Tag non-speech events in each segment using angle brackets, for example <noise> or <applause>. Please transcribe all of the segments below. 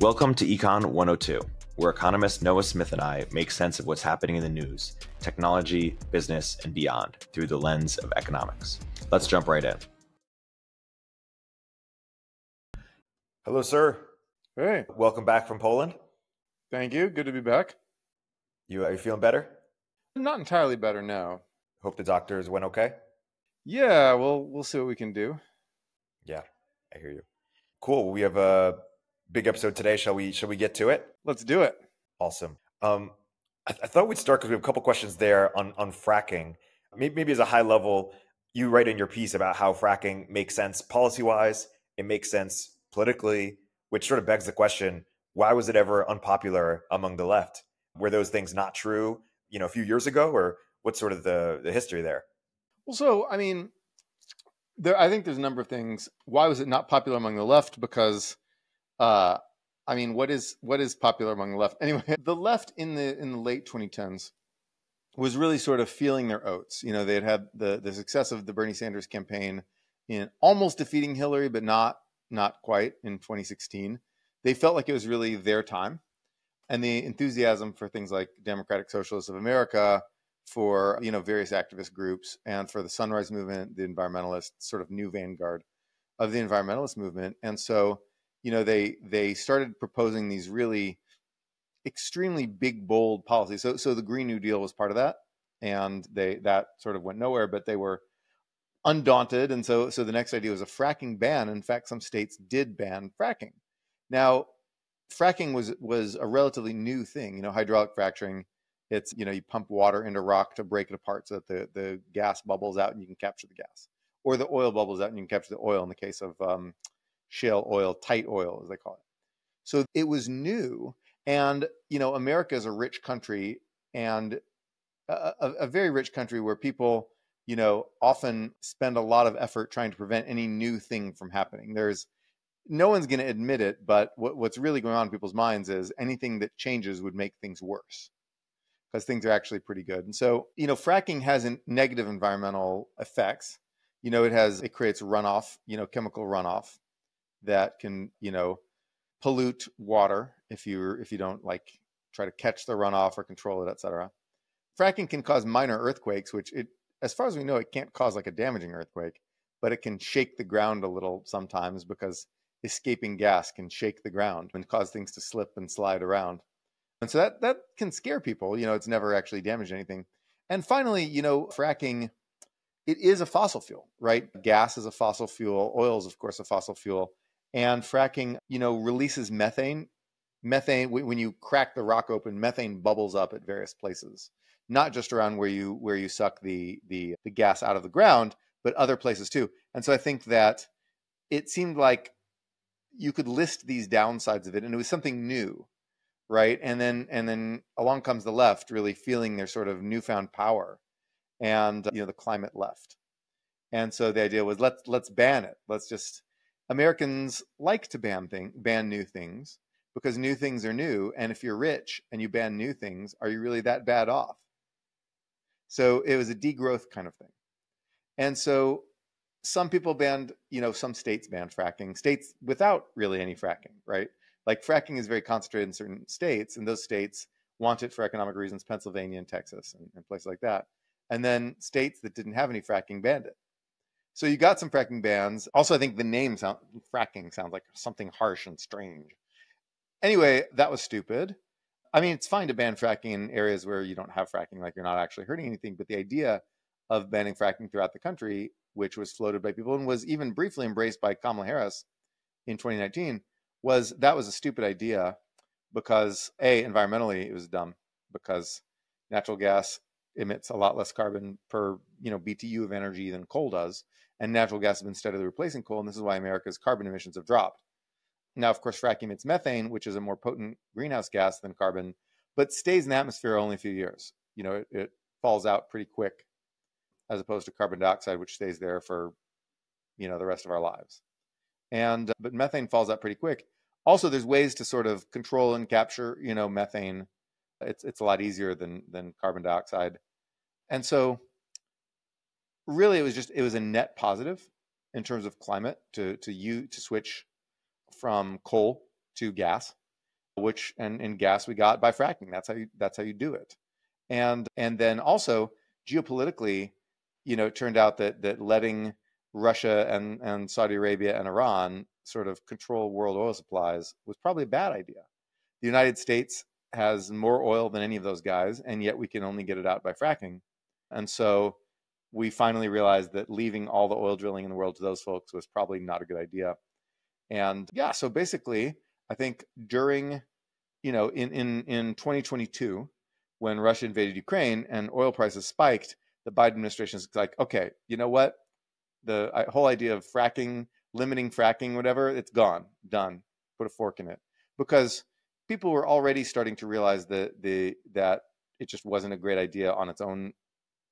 Welcome to Econ 102, where economist Noah Smith and I make sense of what's happening in the news, technology, business, and beyond through the lens of economics. Let's jump right in. Hello, sir. Hey, Welcome back from Poland. thank you. Good to be back. You are you feeling better? Not entirely better now. Hope the doctors went okay. Yeah, well, we'll see what we can do. Yeah, I hear you. Cool. We have a big episode today. Shall we? Shall we get to it? Let's do it. Awesome. Um, I, I thought we'd start because we have a couple questions there on on fracking. Maybe, maybe as a high level, you write in your piece about how fracking makes sense policy wise. It makes sense politically, which sort of begs the question: Why was it ever unpopular among the left? Were those things not true, you know, a few years ago, or what's sort of the the history there? Well, so I mean, there. I think there's a number of things. Why was it not popular among the left? Because, uh, I mean, what is what is popular among the left? <laughs> Anyway, the left in the in the late 2010s was really sort of feeling their oats. You know, they had had the the success of the Bernie Sanders campaign in almost defeating Hillary, but not not quite in 2016. They felt like it was really their time, and the enthusiasm for things like Democratic Socialists of America for you know various activist groups and for the sunrise movement the environmentalist sort of new vanguard of the environmentalist movement and so you know they they started proposing these really extremely big bold policies so so the green new deal was part of that and they that sort of went nowhere but they were undaunted and so so the next idea was a fracking ban in fact some states did ban fracking now fracking was was a relatively new thing you know hydraulic fracturing it's you know you pump water into rock to break it apart so that the the gas bubbles out and you can capture the gas, or the oil bubbles out and you can capture the oil. In the case of um, shale oil, tight oil as they call it. So it was new, and you know America is a rich country and a, a, very rich country where people you know often spend a lot of effort trying to prevent any new thing from happening. There's no one's going to admit it, but what, what's really going on in people's minds is anything that changes would make things worse because things are actually pretty good. And so, you know, fracking has negative environmental effects. You know, it has it creates runoff, you know, chemical runoff that can, you know, pollute water if you if you don't like try to catch the runoff or control it, etc. Fracking can cause minor earthquakes, which it as far as we know, it can't cause like a damaging earthquake, but it can shake the ground a little sometimes because escaping gas can shake the ground and cause things to slip and slide around. And so that that can scare people. You know, it's never actually damaged anything. And finally, you know, fracking, it is a fossil fuel, right? Gas is a fossil fuel. Oil is, of course, a fossil fuel. And fracking, you know, releases methane. Methane, when you crack the rock open, methane bubbles up at various places, not just around where you where you suck the the, the gas out of the ground, but other places too. And so I think that it seemed like you could list these downsides of it, and it was something new right and then and then along comes the left really feeling their sort of newfound power and you know the climate left and so the idea was let's let's ban it let's just americans like to ban thing ban new things because new things are new and if you're rich and you ban new things are you really that bad off so it was a degrowth kind of thing and so some people banned you know some states banned fracking states without really any fracking right like fracking is very concentrated in certain states, and those states want it for economic reasons, Pennsylvania and Texas and, and places like that. And then states that didn't have any fracking banned it. So you got some fracking bans. Also, I think the name sound, fracking sounds like something harsh and strange. Anyway, that was stupid. I mean, it's fine to ban fracking in areas where you don't have fracking, like you're not actually hurting anything. But the idea of banning fracking throughout the country, which was floated by people and was even briefly embraced by Kamala Harris in 2019, was that was a stupid idea because a environmentally it was dumb because natural gas emits a lot less carbon per you know BTU of energy than coal does, and natural gas has been steadily replacing coal, and this is why America's carbon emissions have dropped. Now, of course, fracking emits methane, which is a more potent greenhouse gas than carbon, but stays in the atmosphere only a few years. You know, it, it falls out pretty quick, as opposed to carbon dioxide, which stays there for you know the rest of our lives and uh, but methane falls out pretty quick. Also, there's ways to sort of control and capture, you know, methane. It's it's a lot easier than than carbon dioxide, and so really it was just it was a net positive in terms of climate to to you to switch from coal to gas which and, and gas we got by fracking. That's how you that's how you do it. And and then also geopolitically, you know, it turned out that that letting Russia and, and Saudi Arabia and Iran sort of control world oil supplies was probably a bad idea. The United States has more oil than any of those guys, and yet we can only get it out by fracking. And so we finally realized that leaving all the oil drilling in the world to those folks was probably not a good idea. And yeah, so basically, I think during, you know, in, in, in 2022, when Russia invaded Ukraine and oil prices spiked, the Biden administration is like, okay, you know what? The whole idea of fracking, limiting fracking, whatever, it's gone, done. Put a fork in it. Because people were already starting to realize that the that it just wasn't a great idea on its own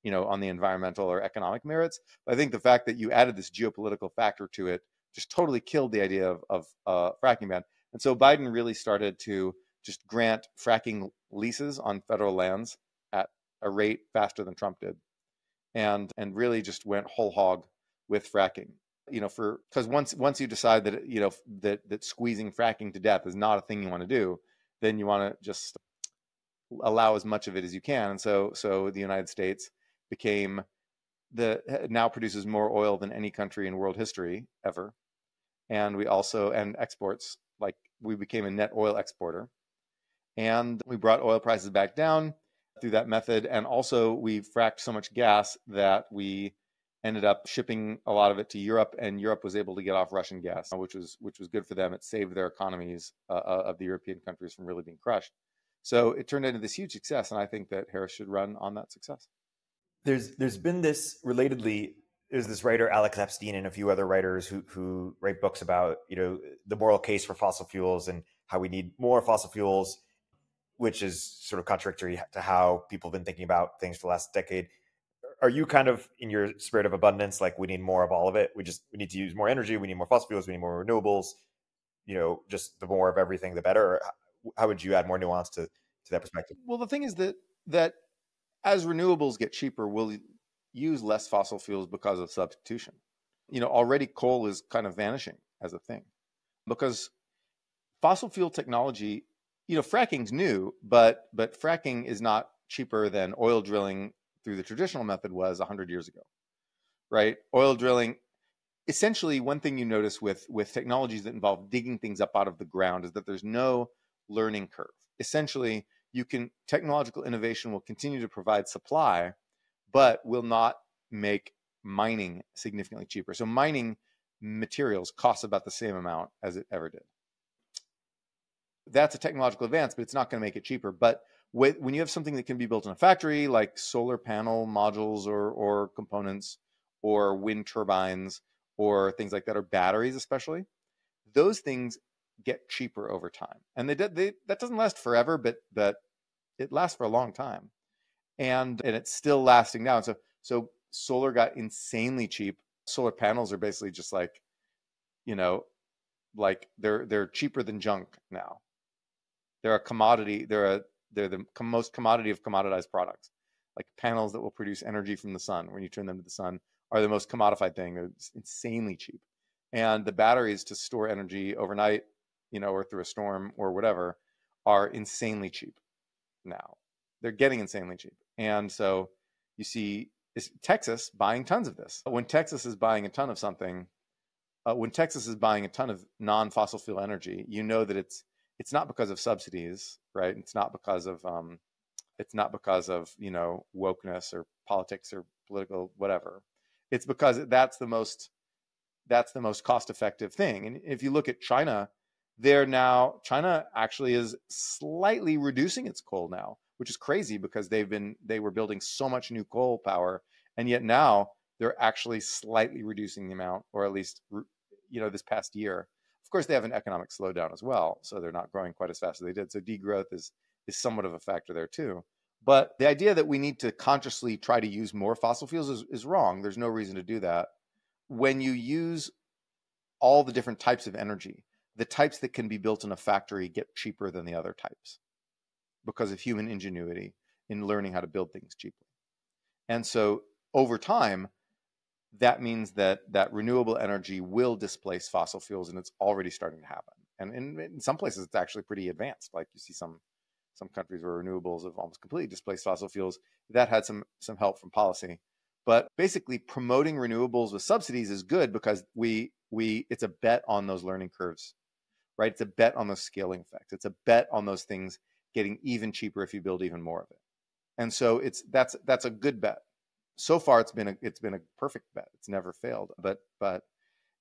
you know on the environmental or economic merits. But i think the fact that you added this geopolitical factor to it just totally killed the idea of, of uh, fracking ban. And so biden really started to just grant fracking leases on federal lands at a rate faster than trump did and and really just went whole hog with fracking. You know for because once once you decide that you know that that squeezing fracking to death is not a thing you want to do then you want to just allow as much of it as you can. And so so the united states became the now produces more oil than any country in world history ever and we also and exports like we became a net oil exporter and we brought oil prices back down through that method and also we fracked so much gas that we ended up shipping a lot of it to Europe, and Europe was able to get off Russian gas, which was which was good for them. It saved their economies uh, uh, of the European countries from really being crushed. So it turned into this huge success, and I think that Harris should run on that success. There's there's been this relatedly. There's this writer Alex Epstein and a few other writers who who write books about you know the moral case for fossil fuels and how we need more fossil fuels, which is sort of contradictory to how people have been thinking about things for the last decade. Are you kind of in your spirit of abundance like we need more of all of it? We just we need to use more energy we need more fossil fuels we need more renewables you know just the more of everything the better? How would you add more nuance to to that perspective? Well the thing is that that as renewables get cheaper we'll use less fossil fuels because of substitution you know already coal is kind of vanishing as a thing because fossil fuel technology you know fracking's new but but fracking is not cheaper than oil drilling through the traditional method was 100 years ago, right? Oil drilling. Essentially, one thing you notice with with technologies that involve digging things up out of the ground is that there's no learning curve. Essentially, you can technological innovation will continue to provide supply, but will not make mining significantly cheaper. So mining materials costs about the same amount as it ever did. That's a technological advance, but it's not going to make it cheaper. But with, when you have something that can be built in a factory, like solar panel modules or, or components, or wind turbines, or things like that, or batteries especially, those things get cheaper over time. And they, they that doesn't last forever, but but it lasts for a long time, and and it's still lasting now. And so so solar got insanely cheap. Solar panels are basically just like, you know, like they're they're cheaper than junk now. They're a commodity. They're a they're the most commodity of commoditized products. Like panels that will produce energy from the sun when you turn them to the sun are the most commodified thing. They're insanely cheap. And the batteries to store energy overnight, you know, or through a storm or whatever, are insanely cheap now. They're getting insanely cheap. And so you see Texas buying tons of this. When Texas is buying a ton of something, uh, when Texas is buying a ton of non-fossil fuel energy, you know that it's it's not because of subsidies, right? It's not because of um, it's not because of you know wokeness or politics or political whatever. It's because that's the most that's the most cost effective thing. And if you look at China, they're now China actually is slightly reducing its coal now, which is crazy because they've been they were building so much new coal power, and yet now they're actually slightly reducing the amount, or at least you know this past year of course, they have an economic slowdown as well, so they're not growing quite as fast as they did. So degrowth is is somewhat of a factor there too. But the idea that we need to consciously try to use more fossil fuels is, is wrong. There's no reason to do that. When you use all the different types of energy, the types that can be built in a factory get cheaper than the other types because of human ingenuity in learning how to build things cheaply. And so over time, that means that that renewable energy will displace fossil fuels and it's already starting to happen and in, in some places it's actually pretty advanced. Like you see some some countries where renewables have almost completely displaced fossil fuels. That had some some help from policy, but basically promoting renewables with subsidies is good because we we it's a bet on those learning curves, right? It's a bet on those scaling effects. It's a bet on those things getting even cheaper if you build even more of it. And so it's that's that's a good bet. So far, it's been a it's been a perfect bet. It's never failed. But but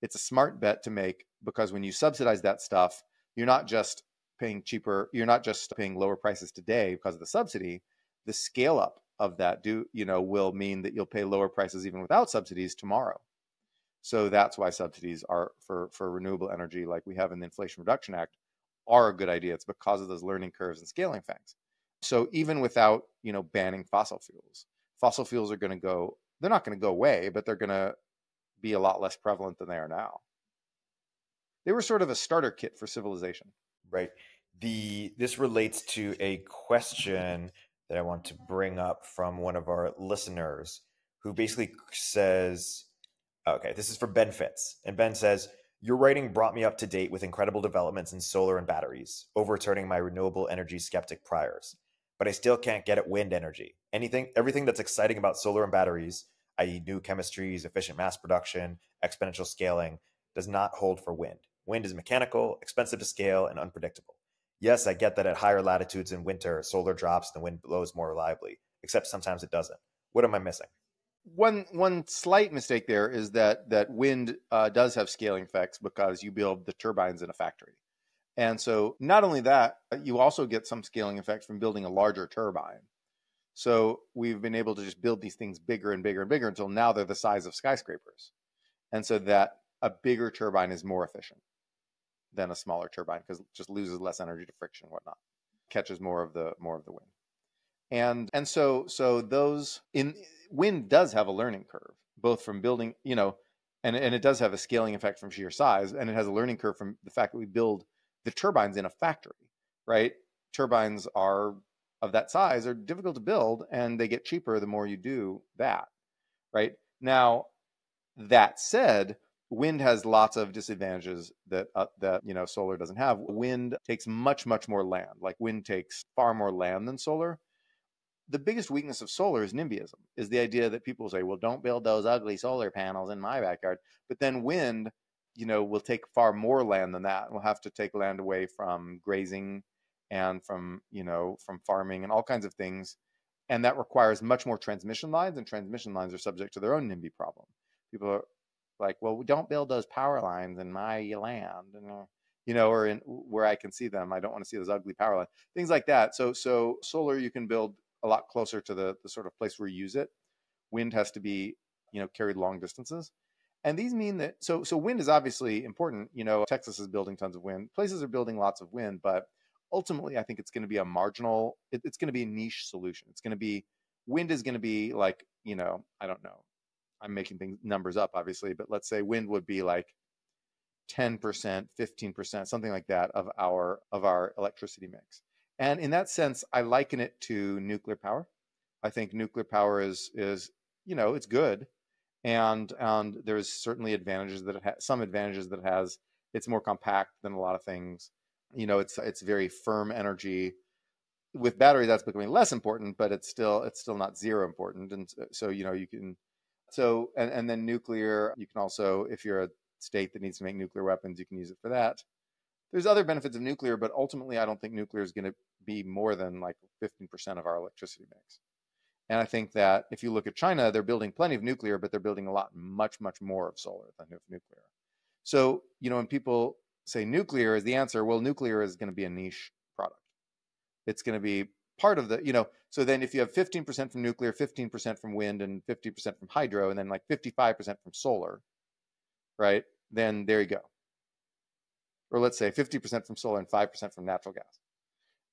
it's a smart bet to make because when you subsidize that stuff, you're not just paying cheaper. You're not just paying lower prices today because of the subsidy. The scale up of that do you know will mean that you'll pay lower prices even without subsidies tomorrow. So that's why subsidies are for for renewable energy, like we have in the Inflation Reduction Act, are a good idea. It's because of those learning curves and scaling effects. So even without you know banning fossil fuels, fossil fuels are going to go. They're not going to go away, but they're going to be a lot less prevalent than they are now. They were sort of a starter kit for civilization. Right. The this relates to a question that I want to bring up from one of our listeners who basically says, okay, this is for Ben Fitz. And Ben says, Your writing brought me up to date with incredible developments in solar and batteries, overturning my renewable energy skeptic priors. But I still can't get at wind energy. Anything, everything that's exciting about solar and batteries, i.e., new chemistries, efficient mass production, exponential scaling, does not hold for wind. Wind is mechanical, expensive to scale, and unpredictable. Yes, I get that at higher latitudes in winter, solar drops and the wind blows more reliably, except sometimes it doesn't. What am I missing? One one slight mistake there is that that wind uh, does have scaling effects because you build the turbines in a factory, and so not only that, you also get some scaling effects from building a larger turbine. So we've been able to just build these things bigger and bigger and bigger until now they're the size of skyscrapers, and so that a bigger turbine is more efficient than a smaller turbine because it just loses less energy to friction and whatnot, catches more of the more of the wind. And and so so those in wind does have a learning curve, both from building, you know, and, and it does have a scaling effect from sheer size, and it has a learning curve from the fact that we build the turbines in a factory, right? Turbines are of that size are difficult to build and they get cheaper the more you do that, right? Now, that said, wind has lots of disadvantages that uh, that you know solar doesn't have wind takes much much more land like wind takes far more land than solar the biggest weakness of solar is nimbyism is the idea that people say well don't build those ugly solar panels in my backyard but then wind you know will take far more land than that we'll have to take land away from grazing and from you know from farming and all kinds of things and that requires much more transmission lines and transmission lines are subject to their own nimby problem people are like, well, don't build those power lines in my land, and you know, or in where I can see them. I don't want to see those ugly power lines, things like that. So, so solar you can build a lot closer to the the sort of place where you use it. Wind has to be, you know, carried long distances. And these mean that so so wind is obviously important. You know, Texas is building tons of wind. Places are building lots of wind, but ultimately, I think it's going to be a marginal. It, it's going to be a niche solution. It's going to be wind is going to be like you know I don't know I'm making things numbers up, obviously, but let's say wind would be like 10%, 15%, something like that of our of our electricity mix. And in that sense, I liken it to nuclear power. I think nuclear power is is you know it's good, and and there's certainly advantages that it has some advantages that it has. It's more compact than a lot of things. You know, it's it's very firm energy. With battery, that's becoming less important, but it's still it's still not zero important. And so you know you can so, and, and then nuclear, you can also, if you're a state that needs to make nuclear weapons, you can use it for that. There's other benefits of nuclear, but ultimately, I don't think nuclear is going to be more than like 15% of our electricity mix. And I think that if you look at China, they're building plenty of nuclear, but they're building a lot, much, much more of solar than of nuclear. So, you know, when people say nuclear is the answer, well, nuclear is going to be a niche product. It's going to be part of the, you know, so then if you have 15% from nuclear, 15% from wind, and 50% from hydro, and then like 55% from solar, right? Then there you go. Or let's say 50% from solar and 5% from natural gas.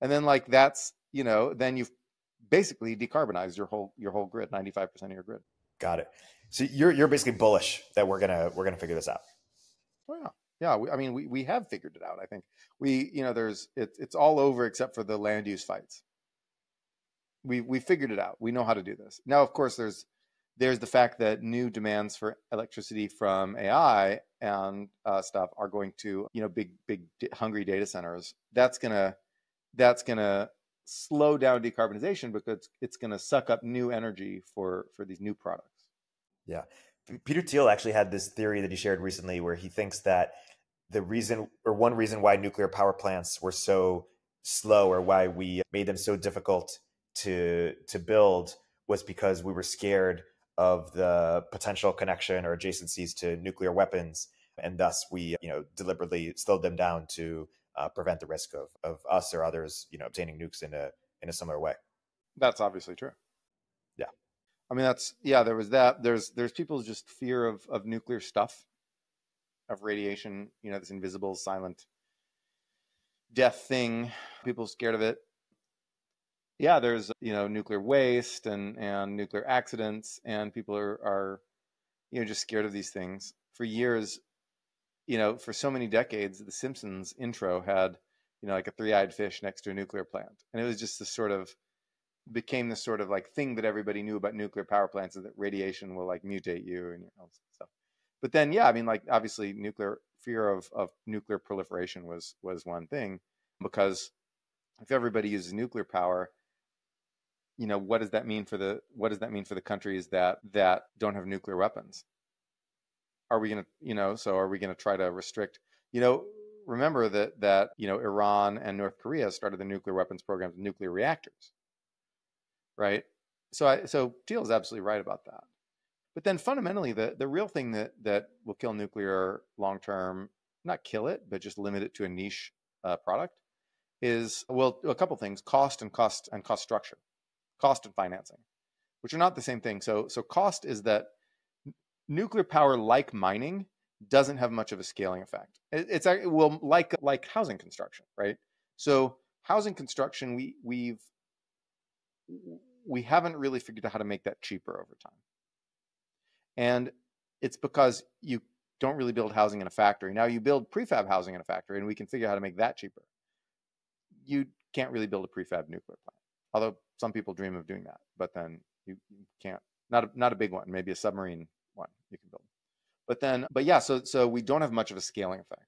And then like that's, you know, then you've basically decarbonized your whole your whole grid, 95% of your grid. Got it. So you're you're basically bullish that we're gonna we're gonna figure this out. Oh, yeah. Yeah, we, I mean, we, we have figured it out. I think we, you know, there's it's it's all over except for the land use fights we we figured it out. We know how to do this. Now, of course, there's there's the fact that new demands for electricity from AI and uh, stuff are going to, you know, big, big, hungry data centers. That's gonna, that's gonna slow down decarbonization because it's going to suck up new energy for for these new products. Yeah, Peter Thiel actually had this theory that he shared recently, where he thinks that the reason or one reason why nuclear power plants were so slow or why we made them so difficult to to build was because we were scared of the potential connection or adjacencies to nuclear weapons and thus we you know deliberately slowed them down to uh, prevent the risk of, of us or others you know obtaining nukes in a in a similar way. That's obviously true. Yeah. I mean that's yeah there was that. There's there's people's just fear of of nuclear stuff of radiation you know this invisible silent death thing. People scared of it yeah, there's you know nuclear waste and and nuclear accidents, and people are are you know just scared of these things. For years, you know, for so many decades, The Simpsons intro had you know like a three-eyed fish next to a nuclear plant, and it was just this sort of became this sort of like thing that everybody knew about nuclear power plants is that radiation will like mutate you and you know stuff. But then, yeah, I mean, like obviously, nuclear fear of of nuclear proliferation was was one thing because if everybody uses nuclear power, you know what does that mean for the what does that mean for the countries that that don't have nuclear weapons? Are we going to you know so are we going to try to restrict you know remember that that you know iran and north korea started the nuclear weapons programs nuclear reactors right? So i so Thiel is absolutely right about that. But then fundamentally the the real thing that that will kill nuclear long term not kill it but just limit it to a niche uh, product is well a couple things cost and cost and cost structure cost and financing, which are not the same thing. So, so cost is that nuclear power, like mining, doesn't have much of a scaling effect. It, it's well, like like housing construction, right? So, housing construction, we we've we haven't really figured out how to make that cheaper over time, and it's because you don't really build housing in a factory. Now you build prefab housing in a factory, and we can figure out how to make that cheaper. You can't really build a prefab nuclear plant, although some people dream of doing that, but then you, can't. Not a, not a big one, maybe a submarine one you can build. But then, but yeah, so so we don't have much of a scaling effect,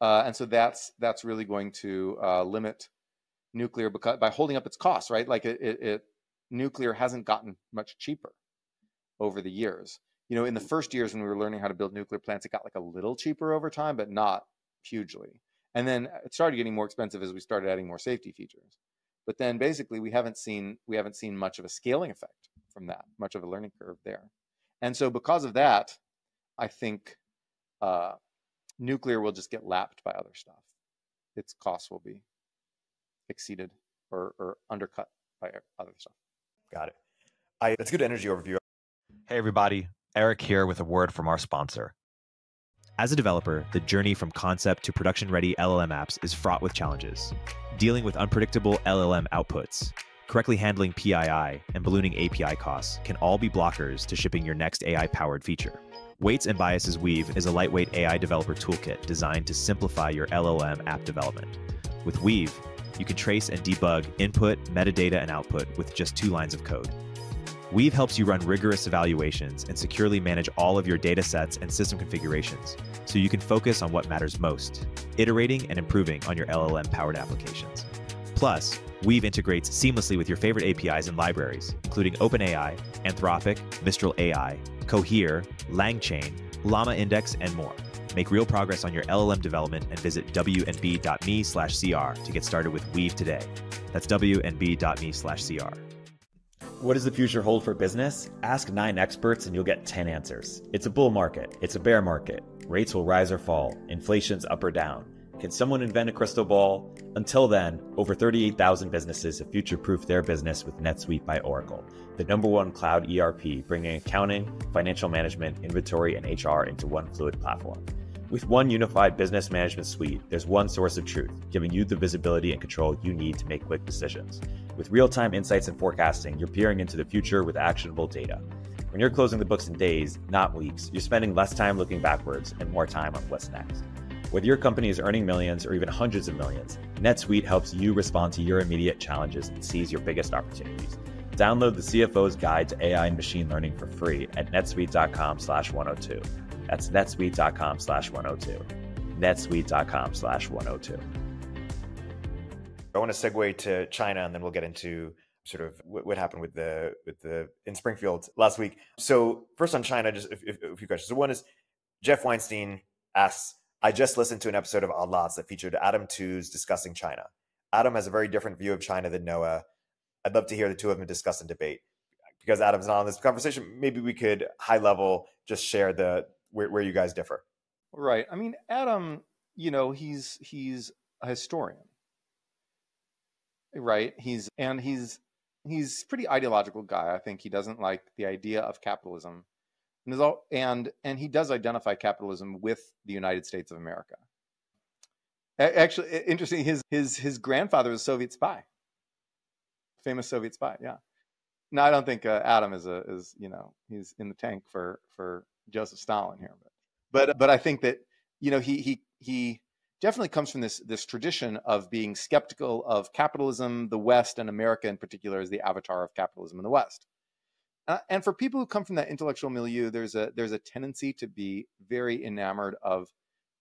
uh, and so that's that's really going to uh, limit nuclear because by holding up its costs, right? Like it, it, it nuclear hasn't gotten much cheaper over the years. You know, in the first years when we were learning how to build nuclear plants, it got like a little cheaper over time, but not hugely. And then it started getting more expensive as we started adding more safety features. But then basically we haven't seen we haven't seen much of a scaling effect from that, much of a learning curve there. And so because of that, I think uh, nuclear will just get lapped by other stuff. Its costs will be exceeded or, or undercut by other stuff. Got it. I, that's a good energy overview. Hey, everybody. Erik here with a word from our sponsor. As a developer, the journey from concept to production ready LLM apps is fraught with challenges. Dealing with unpredictable LLM outputs, correctly handling PII, and ballooning API costs can all be blockers to shipping your next AI powered feature. Weights and Biases Weave is a lightweight AI developer toolkit designed to simplify your LLM app development. With Weave, you can trace and debug input, metadata, and output with just two lines of code. Weave helps you run rigorous evaluations and securely manage all of your data sets and system configurations so you can focus on what matters most, iterating and improving on your LLM powered applications. Plus, Weave integrates seamlessly with your favorite APIs and libraries, including OpenAI, Anthropic, Mistral AI, Cohere, LangChain, Llama Index, and more. Make real progress on your LLM development and visit wandb.me/cr to get started with Weave today. That's wandb.me/cr. What does the future hold for business? Ask nine experts and you'll get 10 answers. It's a bull market. It's a bear market. Rates will rise or fall. Inflation's up or down. Can someone invent a crystal ball? Until then, over 38,000 businesses have future proofed their business with NetSuite by Oracle, the number one cloud ERP, bringing accounting, financial management, inventory, and HR into one fluid platform. With one unified business management suite, there's one source of truth, giving you the visibility and control you need to make quick decisions. With real time insights and forecasting, you're peering into the future with actionable data. When you're closing the books in days, not weeks, you're spending less time looking backwards and more time on what's next. Whether your company is earning millions or even hundreds of millions, NetSuite helps you respond to your immediate challenges and seize your biggest opportunities. Download the CFO's Guide to AI and Machine Learning for free at netsuite.com slash 102. That's netsuite.com slash 102. netsuite.com slash 102. I want to segue to China, and then we'll get into sort of what happened with the with the in Springfield last week. So first on China, just a, few questions. So one is Jeff Weinstein asks, I just listened to an episode of Odd Lots that featured Adam Tooze discussing China. Adam has a very different view of China than Noah. I'd love to hear the two of them discuss and debate. Because Adam's not on this conversation, maybe we could high level just share the where, where you guys differ. Right. I mean, Adam, you know, he's he's a historian. Right. He's and he's he's pretty ideological guy. I think he doesn't like the idea of capitalism. And, all, and and he does identify capitalism with the United States of America. Actually, interesting. His his his grandfather was a Soviet spy, famous Soviet spy. Yeah. No, I don't think uh, Adam is a is you know he's in the tank for for Joseph Stalin here, but but but I think that you know he he he definitely comes from this this tradition of being skeptical of capitalism, the West, and America in particular as the avatar of capitalism in the West. Uh, and for people who come from that intellectual milieu, there's a there's a tendency to be very enamored of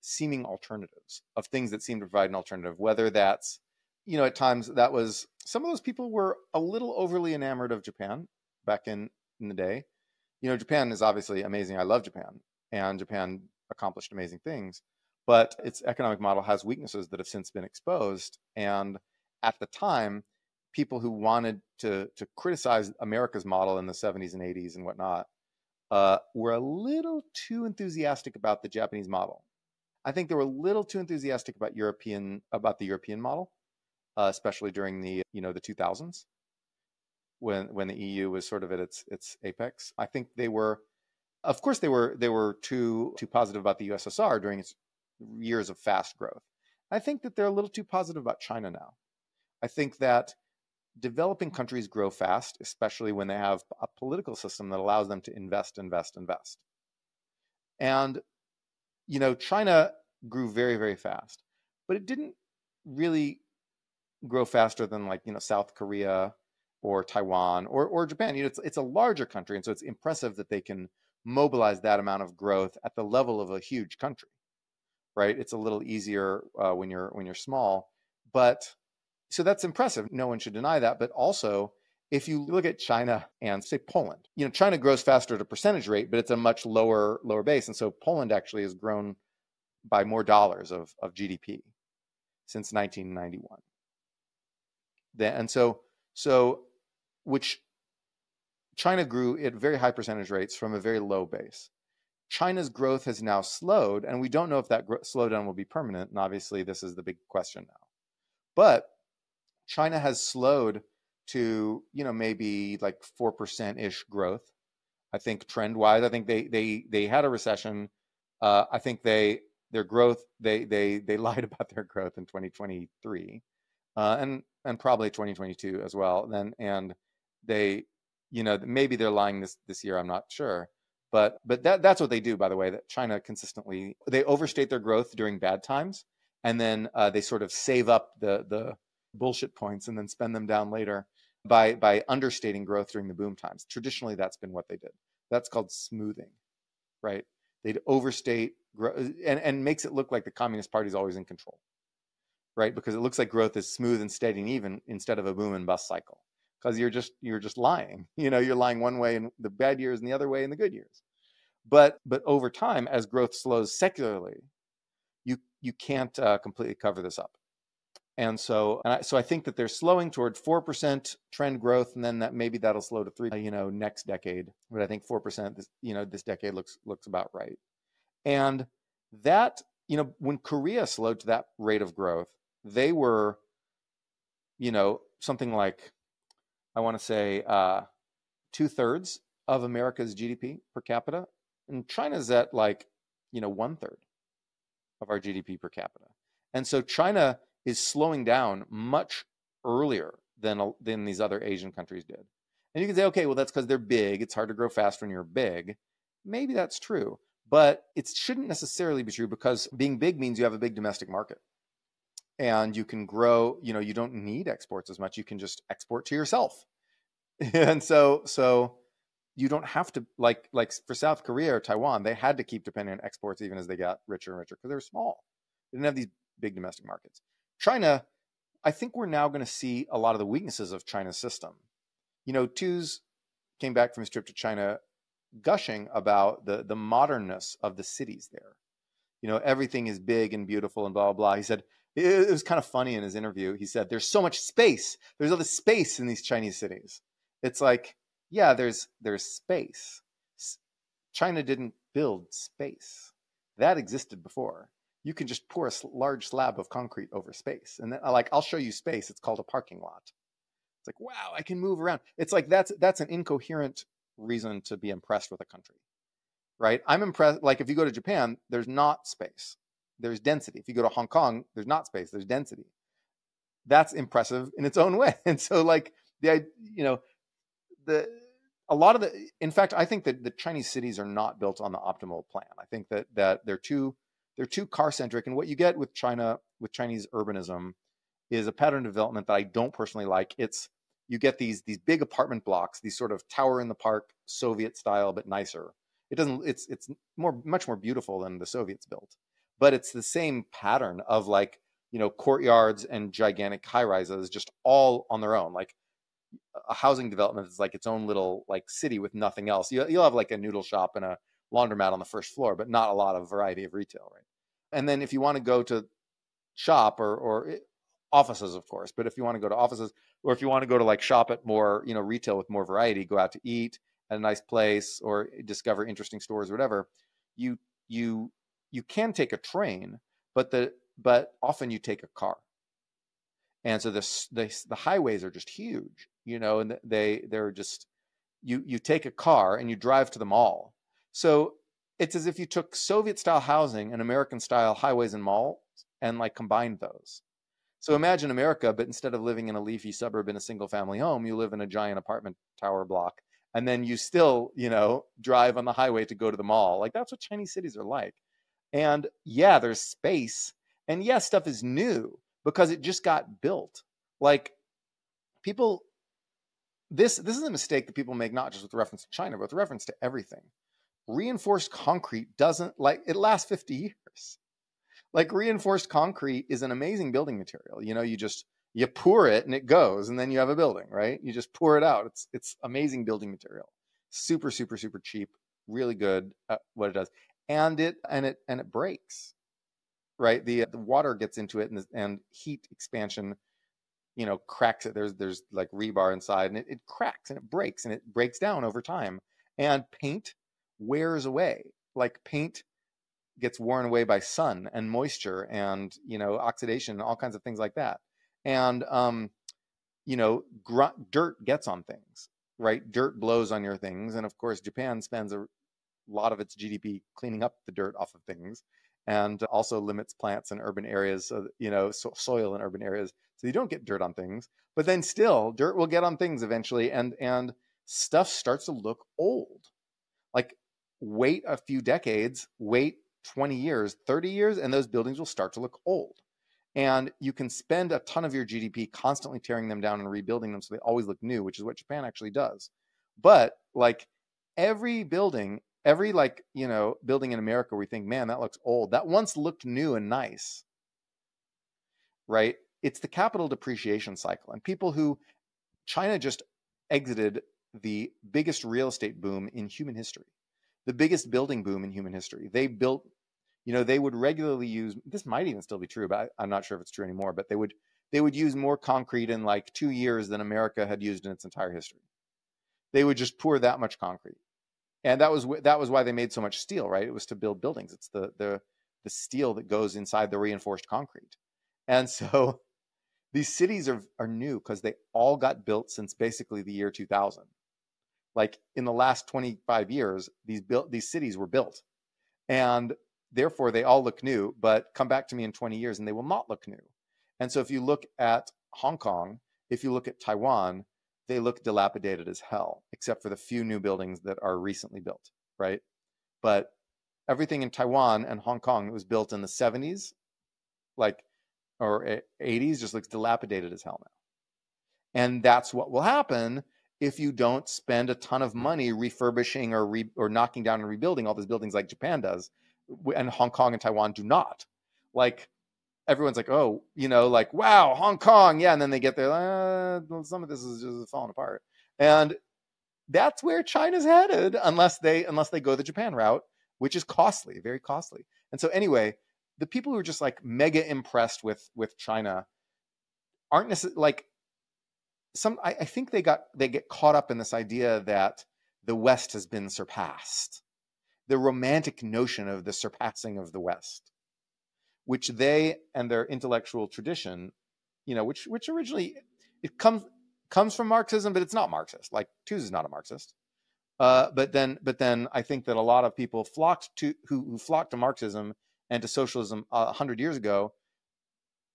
seeming alternatives, of things that seem to provide an alternative. Whether that's, you know, at times that was some of those people were a little overly enamored of Japan back in in the day. You know, Japan is obviously amazing. I love Japan, and Japan accomplished amazing things but its economic model has weaknesses that have since been exposed. And at the time, people who wanted to to criticize America's model in the 70s and 80s and whatnot uh, were a little too enthusiastic about the Japanese model. I think they were a little too enthusiastic about European about the European model, uh, especially during the you know the 2000s when when the EU was sort of at its its apex. I think they were, of course, they were they were too too positive about the USSR during its years of fast growth. I think that they're a little too positive about China now. I think that developing countries grow fast, especially when they have a political system that allows them to invest, invest, invest. And, you know, China grew very, very fast, but it didn't really grow faster than like, you know, South Korea or Taiwan or, or Japan. You know, it's, it's a larger country. And so it's impressive that they can mobilize that amount of growth at the level of a huge country right? It's a little easier uh, when you're when you're small, but so that's impressive. No one should deny that. But also, if you look at China and say Poland, you know, China grows faster at a percentage rate, but it's a much lower lower base, and so Poland actually has grown by more dollars of of GDP since 1991. and so so which China grew at very high percentage rates from a very low base. China's growth has now slowed, and we don't know if that gro- slowdown will be permanent. And obviously, this is the big question now. But China has slowed to, you know, maybe like four percent ish growth. I think trend wise, I think they they they had a recession. Uh, I think they their growth they they they <laughs> lied about their growth in 2023, uh, and and probably 2022 as well. Then and they, you know, maybe they're lying this this year. I'm not sure but but that that's what they do, by the way. That China consistently they overstate their growth during bad times, and then uh, they sort of save up the the bullshit points and then spend them down later by by understating growth during the boom times. Traditionally, that's been what they did. That's called smoothing, right? They'd overstate and and makes it look like the Communist Party is always in control, right? Because it looks like growth is smooth and steady and even instead of a boom and bust cycle because you're just you're just lying. <laughs> You know, you're lying one way in the bad years and the other way in the good years. But but over time, as growth slows secularly, you you can't uh, completely cover this up. And so, and I, so I think that they're slowing toward four percent trend growth, and then that maybe that'll slow to three, you know, next decade. But I think four percent, this you know, this decade looks looks about right. And that, you know, when Korea slowed to that rate of growth, they were, you know, something like I want to say uh, two thirds of America's GDP per capita, and China's at like you know one third of our GDP per capita, and so China is slowing down much earlier than than these other Asian countries did. And you can say, okay, well that's because they're big. It's hard to grow fast when you're big. Maybe that's true, but it shouldn't necessarily be true because being big means you have a big domestic market and you can grow you know you don't need exports as much you can just export to yourself <laughs> and so so you don't have to like like for South Korea or Taiwan, they had to keep depending on exports even as they got richer and richer because they were small. They didn't have these big domestic markets. China, I think we're now going to see a lot of the weaknesses of China's system. You know, Tooze came back from his trip to China gushing about the the modernness of the cities there. You know, everything is big and beautiful and blah blah. blah. He said it was kind of funny in his interview. He said, "There's so much space. There's all this space in these Chinese cities." It's like, yeah, there's there's space. China didn't build space. That existed before. You can just pour a large slab of concrete over space, and then like I'll show you space. It's called a parking lot. It's like, wow, I can move around. It's like that's that's an incoherent reason to be impressed with a country, right? I'm impressed. Like if you go to Japan, there's not space, there's density. If you go to Hong Kong, there's not space, there's density. That's impressive in its own <laughs> way. And so, like the you know the a lot of the in fact i think that the chinese cities are not built on the optimal plan i think that that they're too they're too car centric and what you get with china with chinese urbanism is a pattern of development that i don't personally like it's you get these these big apartment blocks these sort of tower in the park soviet style but nicer it doesn't it's it's more much more beautiful than the soviets built but it's the same pattern of like you know courtyards and gigantic high rises just all on their own like a housing development is like its own little like city with nothing else. You, will have like a noodle shop and a laundromat on the first floor, but not a lot of variety of retail, right? And then if you want to go to shop or or eh, offices, of course, but if you want to go to offices or if you want to go to like shop at more you know retail with more variety, go out to eat at a nice place or discover interesting stores or whatever, you you you can take a train, but the but often you take a car. And so the, the the highways are just huge you know and they they're just you you take a car and you drive to the mall so it's as if you took soviet style housing and american style highways and malls and like combined those. So imagine america but instead of living in a leafy suburb in a single family home you live in a giant apartment tower block and then you still you know drive on the highway to go to the mall. Like that's what chinese cities are like and yeah there's space and yes yeah, stuff is new because it just got built. Like people this this is a mistake that people make not just with reference to China, but with reference to everything. Reinforced concrete doesn't like it lasts 50 years. Like reinforced concrete is an amazing building material. You know, you just you pour it and it goes and then you have a building, right? You just pour it out. It's it's amazing building material. Super super super cheap, really good at what it does. And it and it and it breaks right? The, the water gets into it and, and heat expansion, you know, cracks it. There's there's like rebar inside and it, it cracks and it breaks and it breaks down over time. And paint wears away. Like paint gets worn away by sun and moisture and you know oxidation and all kinds of things like that. And um, you know, gr- dirt gets on things, right? Dirt blows on your things, and of course, Japan spends a lot of its GDP cleaning up the dirt off of things and also limits plants in urban areas, so, you know, so soil in urban areas, so you don't get dirt on things. But then still, dirt will get on things eventually, and and stuff starts to look old. Like wait a few decades, wait 20 years, 30 years, and those buildings will start to look old. And you can spend a ton of your GDP constantly tearing them down and rebuilding them so they always look new, which is what Japan actually does. But like every building every like you know building in america we think man that looks old that once looked new and nice. Right? It's the capital depreciation cycle and people who china just exited the biggest real estate boom in human history the biggest building boom in human history. They built you know they would regularly use this might even still be true but I, i'm not sure if it's true anymore but they would they would use more concrete in like two years than america had used in its entire history. They would just pour that much concrete and that was that was why they made so much steel, right? It was to build buildings. It's the the the steel that goes inside the reinforced concrete, and so <laughs> these cities are are new because they all got built since basically the year 2000. Like in the last 25 years, these built these cities were built, and therefore they all look new. But come back to me in 20 years, and they will not look new. And so if you look at Hong Kong, if you look at Taiwan, they look dilapidated as hell, except for the few new buildings that are recently built, right? But everything in Taiwan and Hong Kong that was built in the 70s, like or 80s, just looks dilapidated as hell now. And that's what will happen if you don't spend a ton of money refurbishing or re, or knocking down and rebuilding all these buildings like Japan does, and Hong Kong and Taiwan do not. Like everyone's like, oh, you know, like wow, Hong Kong, yeah, and then they get there, uh, some of this is just falling apart, and that's where China's headed, unless they unless they go the Japan route, which is costly, very costly. And so anyway, the people who are just like mega impressed with with China aren't necessarily like some I, I, think they got they get caught up in this idea that the west has been surpassed. The romantic notion of the surpassing of the west which they and their intellectual tradition you know which which originally it comes comes from marxism but it's not marxist. Like Tooze is not a marxist. Uh, but then but then i think that a lot of people flocked to who, who flocked to marxism and to socialism a uh, hundred years ago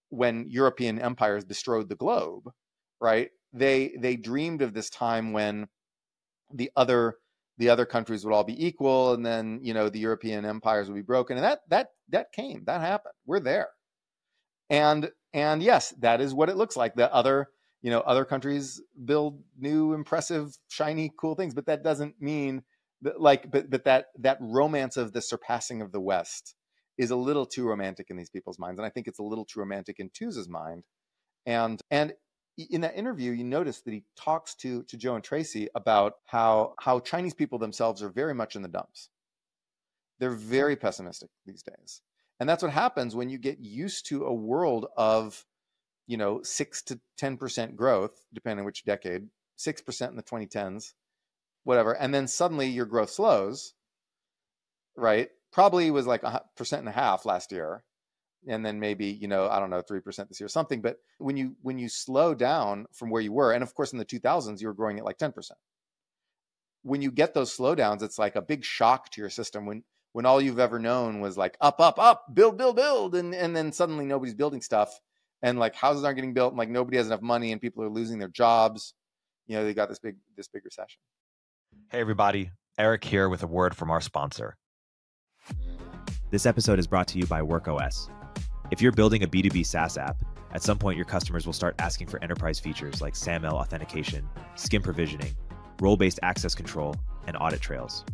when european empires destroyed the globe right? They they dreamed of this time when the other the other countries would all be equal and then you know the european empires would be broken. And that that that came that happened. We're there. And and yes that is what it looks like the other you know other countries build new impressive shiny cool things. But that doesn't mean that like but but that that romance of the surpassing of the west is a little too romantic in these people's minds. And i think it's a little too romantic in Tooze's mind. And and in that interview, you notice that he talks to to Joe and Tracy about how how Chinese people themselves are very much in the dumps. They're very pessimistic these days, and that's what happens when you get used to a world of, you know, six to ten percent growth, depending on which decade, six percent in the 2010s, whatever, and then suddenly your growth slows. Right, probably was like a percent and a half last year, and then maybe you know i don't know 3% this year or something but when you when you slow down from where you were and of course in the 2000s you were growing at like 10% when you get those slowdowns it's like a big shock to your system when when all you've ever known was like up up up build build build and and then suddenly nobody's building stuff and like houses aren't getting built and like nobody has enough money and people are losing their jobs. You know they got this big this big recession. Hey everybody. Erik here with a word from our sponsor. This episode is brought to you by WorkOS if you're building a B2B SaaS app, at some point your customers will start asking for enterprise features like SAML authentication, SCIM provisioning, role based access control, and audit trails.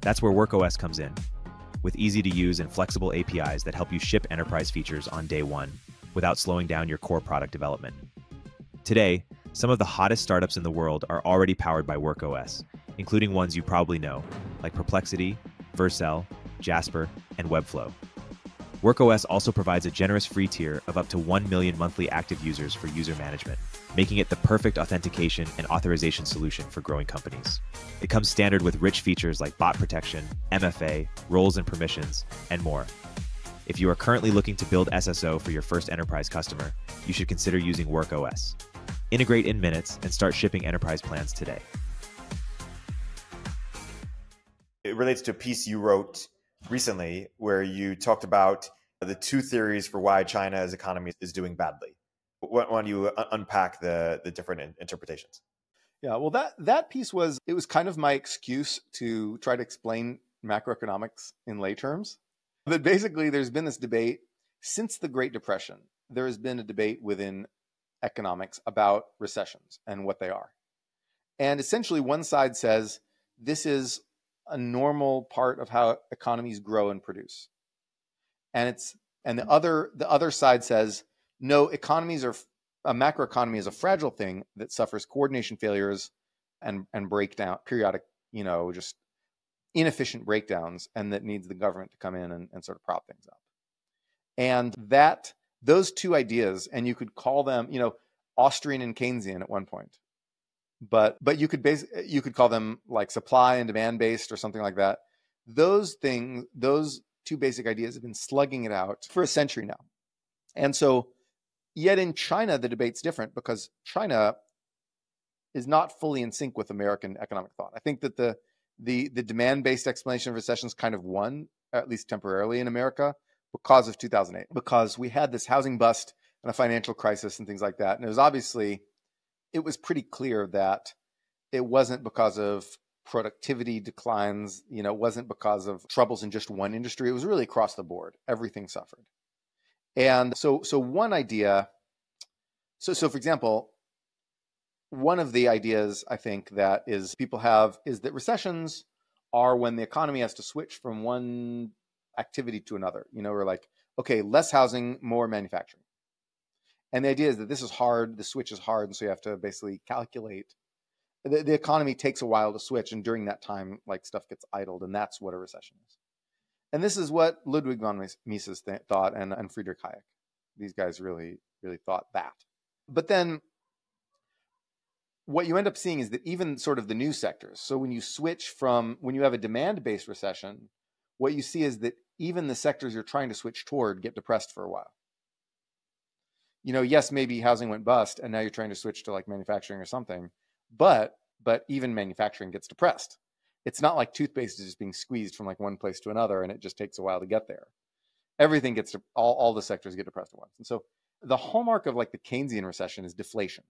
That's where WorkOS comes in, with easy to use and flexible APIs that help you ship enterprise features on day one without slowing down your core product development. Today, some of the hottest startups in the world are already powered by WorkOS, including ones you probably know, like Perplexity, Vercel, Jasper, and Webflow. WorkOS also provides a generous free tier of up to 1 million monthly active users for user management, making it the perfect authentication and authorization solution for growing companies. It comes standard with rich features like bot protection, MFA, roles and permissions, and more. If you are currently looking to build SSO for your first enterprise customer, you should consider using WorkOS. Integrate in minutes and start shipping enterprise plans today. It relates to a piece you wrote recently where you talked about the two theories for why China's economy is doing badly. Why don't you uh, unpack the the different interpretations? Yeah, well, that that piece was it was kind of my excuse to try to explain macroeconomics in lay terms. But basically, there's been this debate since the Great Depression. There has been a debate within economics about recessions and what they are. And essentially, one side says this is a normal part of how economies grow and produce. And it's and the mm-hmm. other the other side says no, economies are a macroeconomy is a fragile thing that suffers coordination failures and and breakdown periodic, you know, just inefficient breakdowns and that needs the government to come in and, and sort of prop things up. And that those two ideas, and you could call them, you know, Austrian and Keynesian at one point, but but you could base you could call them like supply and demand based or something like that. Those things those two basic ideas have been slugging it out for a century now. And so yet in china the debate's different because china is not fully in sync with american economic thought. I think that the the the demand based explanation of recessions kind of won at least temporarily in america because of 2008 because we had this housing bust and a financial crisis and things like that. And it was obviously it was pretty clear that it wasn't because of productivity declines, you know, it wasn't because of troubles in just one industry. It was really across the board. Everything suffered. And so so one idea so so for example, one of the ideas I think that is people have is that recessions are when the economy has to switch from one activity to another. You know, we're like, okay, less housing, more manufacturing. And the idea is that this is hard, the switch is hard, and so you have to basically calculate. The, the economy takes a while to switch, and during that time, like stuff gets idled, and that's what a recession is. And this is what Ludwig von Mises th- thought, and, and Friedrich Hayek. These guys really, really thought that. But then what you end up seeing is that even sort of the new sectors, so when you switch from, when you have a demand based recession, what you see is that even the sectors you're trying to switch toward get depressed for a while. You know, yes, maybe housing went bust and now you're trying to switch to like manufacturing or something, but but even manufacturing gets depressed. It's not like toothpaste is just being squeezed from like one place to another and it just takes a while to get there. Everything gets to, all, all the sectors get depressed at once. And so the hallmark of like the Keynesian recession is deflation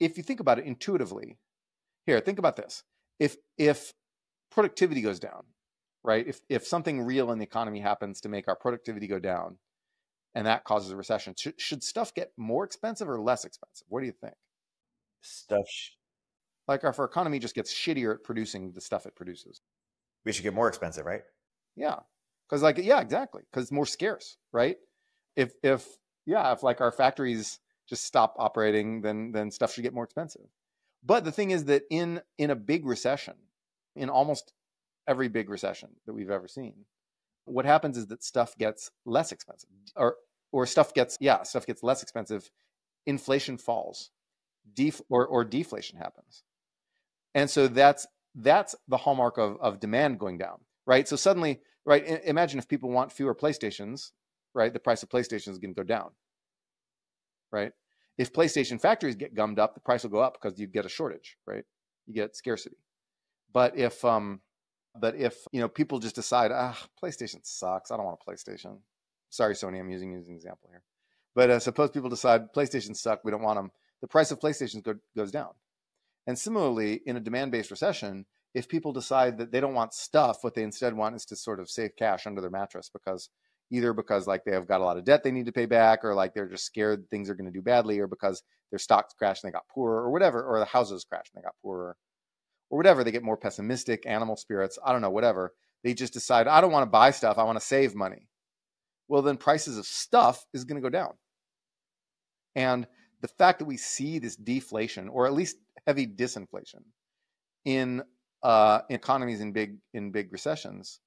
if you think about it intuitively, here, think about this. If if productivity goes down, right? If if something real in the economy happens to make our productivity go down, and that causes a recession, should, should stuff get more expensive or less expensive? What do you think? Stuff. Like if our economy just gets shittier at producing the stuff it produces. We should get more expensive, right? Yeah, because like yeah, exactly. Because it's more scarce, right? If if yeah, if like our factories just stop operating, then then stuff should get more expensive. But the thing is that in in a big recession, in almost every big recession that we've ever seen, what happens is that stuff gets less expensive, or or stuff gets yeah stuff gets less expensive. Inflation falls, def or or deflation happens, and so that's that's the hallmark of of demand going down, right? So suddenly, right? Imagine if people want fewer PlayStations, right? The price of playstations is going to go down right? If PlayStation factories get gummed up, the price will go up because you get a shortage, right? You get scarcity. But if um, but if you know people just decide, ah, PlayStation sucks, I don't want a PlayStation. Sorry, Sony, I'm using as an example here. But uh, suppose people decide PlayStation suck, we don't want them. The price of PlayStations go, goes down. And similarly, in a demand-based recession, if people decide that they don't want stuff, what they instead want is to sort of save cash under their mattress because either because like they have got a lot of debt they need to pay back or like they're just scared things are going to do badly or because their stocks crashed and they got poorer or whatever or the houses crashed and they got poorer or whatever they get more pessimistic animal spirits i don't know whatever they just decide i don't want to buy stuff i want to save money well then prices of stuff is going to go down and the fact that we see this deflation or at least heavy disinflation in uh, economies in big in big recessions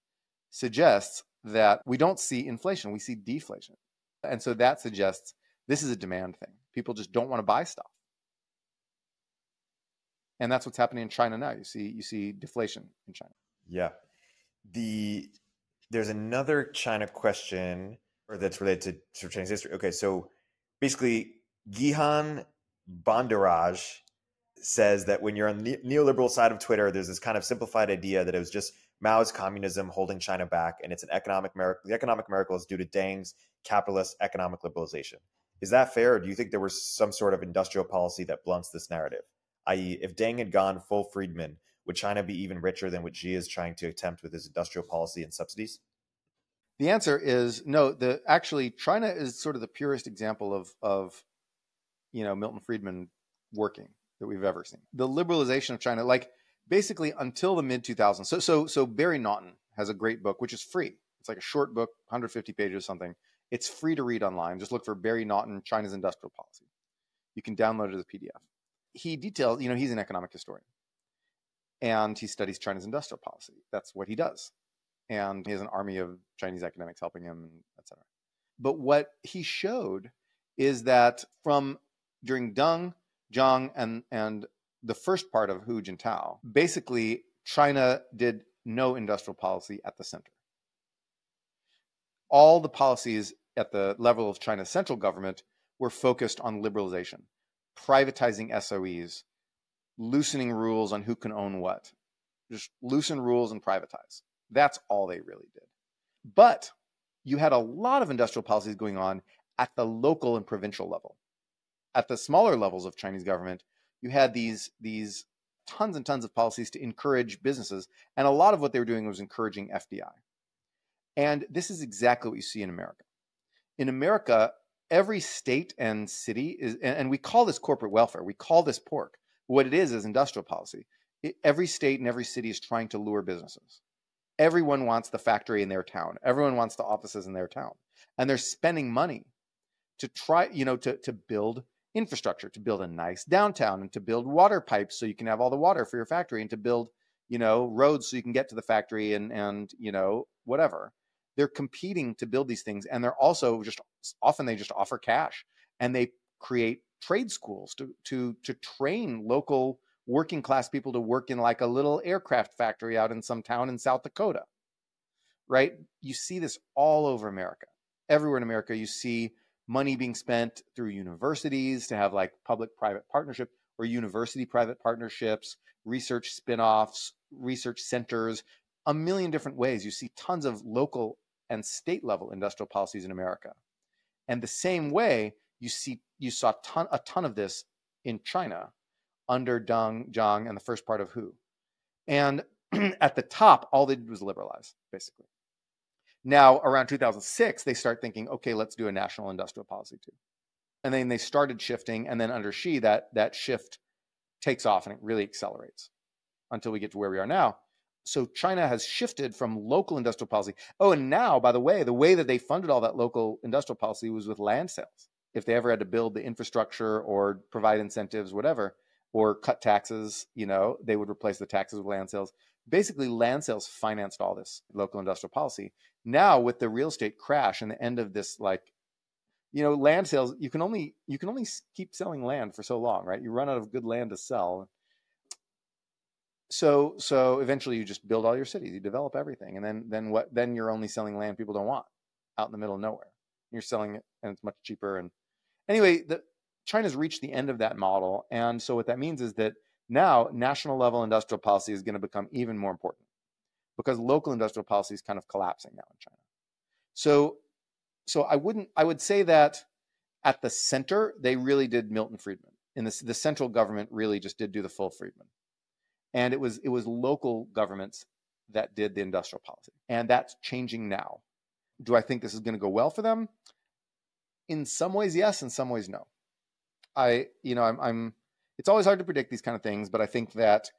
suggests that we don't see inflation, we see deflation. And so that suggests this is a demand thing. People just don't want to buy stuff. And that's what's happening in China now. You see you see deflation in China. Yeah. The there's another China question or that's related to, to Chinese history. Okay, so basically Gihan Bandaraj says that when you're on the neoliberal side of Twitter, there's this kind of simplified idea that it was just Mao's communism holding China back, and it's an economic miracle. The economic miracle is due to Deng's capitalist economic liberalization. Is that fair, or do you think there was some sort of industrial policy that blunts this narrative? I.e., if Deng had gone full Friedman, would China be even richer than what Xi is trying to attempt with his industrial policy and subsidies? The answer is no. The actually China is sort of the purest example of of you know Milton Friedman working that we've ever seen. The liberalization of China, like basically until the mid 2000s. So, so, so Barry Naughton has a great book, which is free. It's like a short book, 150 pages, or something. It's free to read online. Just look for Barry Naughton, China's Industrial Policy. You can download it as a PDF. He details, you know, he's an economic historian and he studies China's industrial policy. That's what he does. And he has an army of Chinese academics helping him, etc. But what he showed is that from during Deng, Jiang, and, and the first part of Hu Jintao, basically China did no industrial policy at the center. All the policies at the level of China's central government were focused on liberalization, privatizing SOEs, loosening rules on who can own what. Just loosen rules and privatize. That's all they really did. But you had a lot of industrial policies going on at the local and provincial level. At the smaller levels of Chinese government, you had these these tons and tons of policies to encourage businesses, and a lot of what they were doing was encouraging FDI. And this is exactly what you see in America. In America, every state and city is, and we call this corporate welfare. We call this pork What it is is industrial policy. Every state and every city is trying to lure businesses. Everyone wants the factory in their town. Everyone wants the offices in their town. And they're spending money to try, you know, to, to build infrastructure, to build a nice downtown and to build water pipes so you can have all the water for your factory and to build, you know, roads so you can get to the factory and, and, you know, whatever. They're competing to build these things. And they're also just often they just offer cash and they create trade schools to, to, to train local working class people to work in like a little aircraft factory out in some town in South Dakota. Right? You see this all over America. Everywhere in America, you see money being spent through universities to have like public private partnership or university private partnerships, research spin offs, research centers, a million different ways. You see tons of local and state level industrial policies in America. And the same way, you see you saw ton, a ton of this in China under Deng Jiang and the first part of Hu. And <clears throat> at the top, all they did was liberalize, basically. Now, around 2006, they start thinking, okay, let's do a national industrial policy too. And then they started shifting, and then under Xi, that that shift takes off and it really accelerates until we get to where we are now. So China has shifted from local industrial policy. Oh, and now, by the way, the way that they funded all that local industrial policy was with land sales. If they ever had to build the infrastructure or provide incentives, whatever, or cut taxes, you know, they would replace the taxes with land sales. Basically, land sales financed all this local industrial policy. Now, with the real estate crash and the end of this, like, you know, land sales, you can only you can only keep selling land for so long, right? You run out of good land to sell. So so eventually you just build all your cities, you develop everything, and then then what? Then you're only selling land people don't want out in the middle of nowhere. You're selling it, and it's much cheaper. And anyway, the China's reached the end of that model. And so what that means is that now national level industrial policy is going to become even more important because local industrial policy is kind of collapsing now in China. So, so I wouldn't, I would say that at the center, they really did Milton Friedman. In the, the central government really just did do the full Friedman. And it was, it was local governments that did the industrial policy. And that's changing now. Do I think this is going to go well for them? In some ways, yes. In some ways, no. I, you know, I'm, I'm, it's always hard to predict these kind of things, but I think that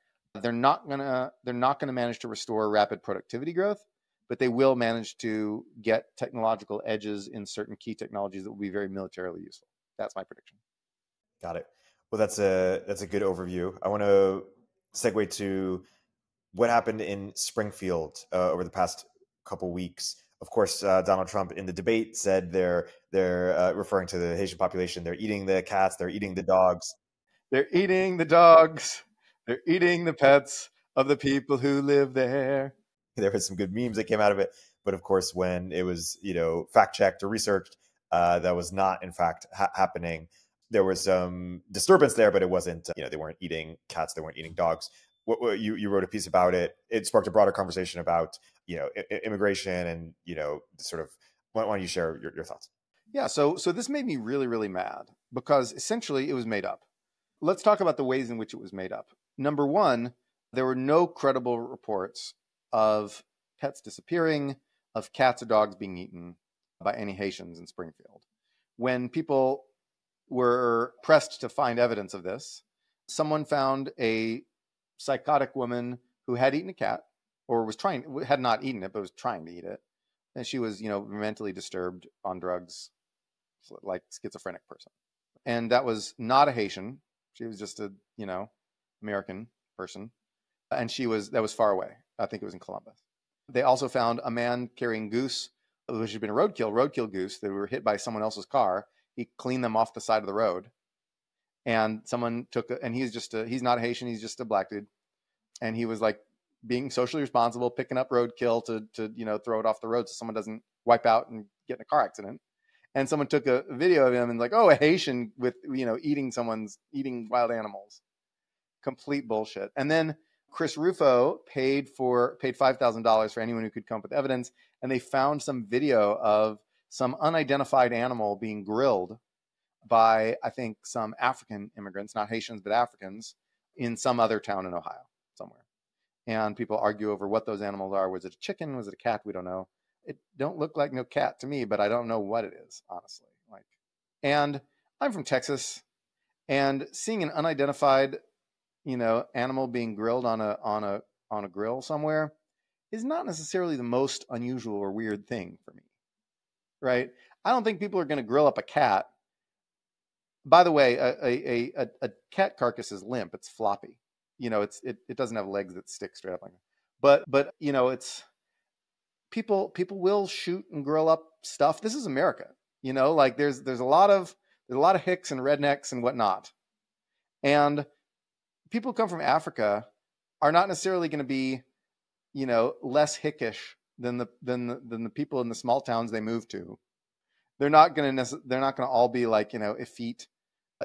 they're not gonna, they're not gonna manage to restore rapid productivity growth, but they will manage to get technological edges in certain key technologies that will be very militarily useful. That's my prediction. Got it. Well, that's a that's a good overview. I want to segue to what happened in Springfield uh, over the past couple weeks of course, uh, Donald Trump in the debate said they're they're uh, referring to the Haitian population. They're eating the cats. They're eating the dogs. They're eating the dogs. They're eating the pets of the people who live there. <laughs> There was some good memes that came out of it, but of course, when it was you know fact checked or researched, uh, that was not in fact ha- happening. There was some disturbance there, but it wasn't. Uh, you know, they weren't eating cats. They weren't eating dogs what, what, you you wrote a piece about it. It sparked a broader conversation about you know immigration and you know sort of. Why, why don't you share your, your thoughts? Yeah, so so this made me really really mad because essentially it was made up. Let's talk about the ways in which it was made up. Number one, there were no credible reports of pets disappearing, of cats or dogs being eaten by any Haitians in Springfield. When people were pressed to find evidence of this, someone found a psychotic woman who had eaten a cat or was trying had not eaten it but was trying to eat it. And she was you know mentally disturbed on drugs like schizophrenic person. And that was not a haitian. She was just a you know american person. And she was that was far away. I think it was in columbus. They also found a man carrying goose which had been a roadkill roadkill goose that were hit by someone else's car he cleaned them off the side of the road and someone took and he's just a, he's not a Haitian, he's just a black dude, and he was like being socially responsible, picking up roadkill to to you know throw it off the road so someone doesn't wipe out and get in a car accident. And someone took a video of him and like, oh, a Haitian with you know eating someone's eating wild animals, complete bullshit. And then Chris Rufo paid for paid five thousand dollars for anyone who could come up with evidence, and they found some video of some unidentified animal being grilled by, I think, some African immigrants, not Haitians, but Africans, in some other town in Ohio somewhere. And people argue over what those animals are. Was it a chicken? Was it a cat? We don't know. It don't look like no cat to me, but I don't know what it is, honestly. Like, and I'm from Texas, and seeing an unidentified you know, animal being grilled on a on a on a grill somewhere is not necessarily the most unusual or weird thing for me. Right? I don't think people are going to grill up a cat. By the way, a, a, a, a cat carcass is limp. It's floppy. You know, it's it, it doesn't have legs that stick straight up like that. But but you know, it's people people will shoot and grill up stuff. This is America. You know, like there's there's a lot of there's a lot of hicks and rednecks and whatnot. And people who come from Africa are not necessarily going to be, you know, less hickish than the than the, than the people in the small towns they move to. They're not going to nece- they're not going to all be like you know effete.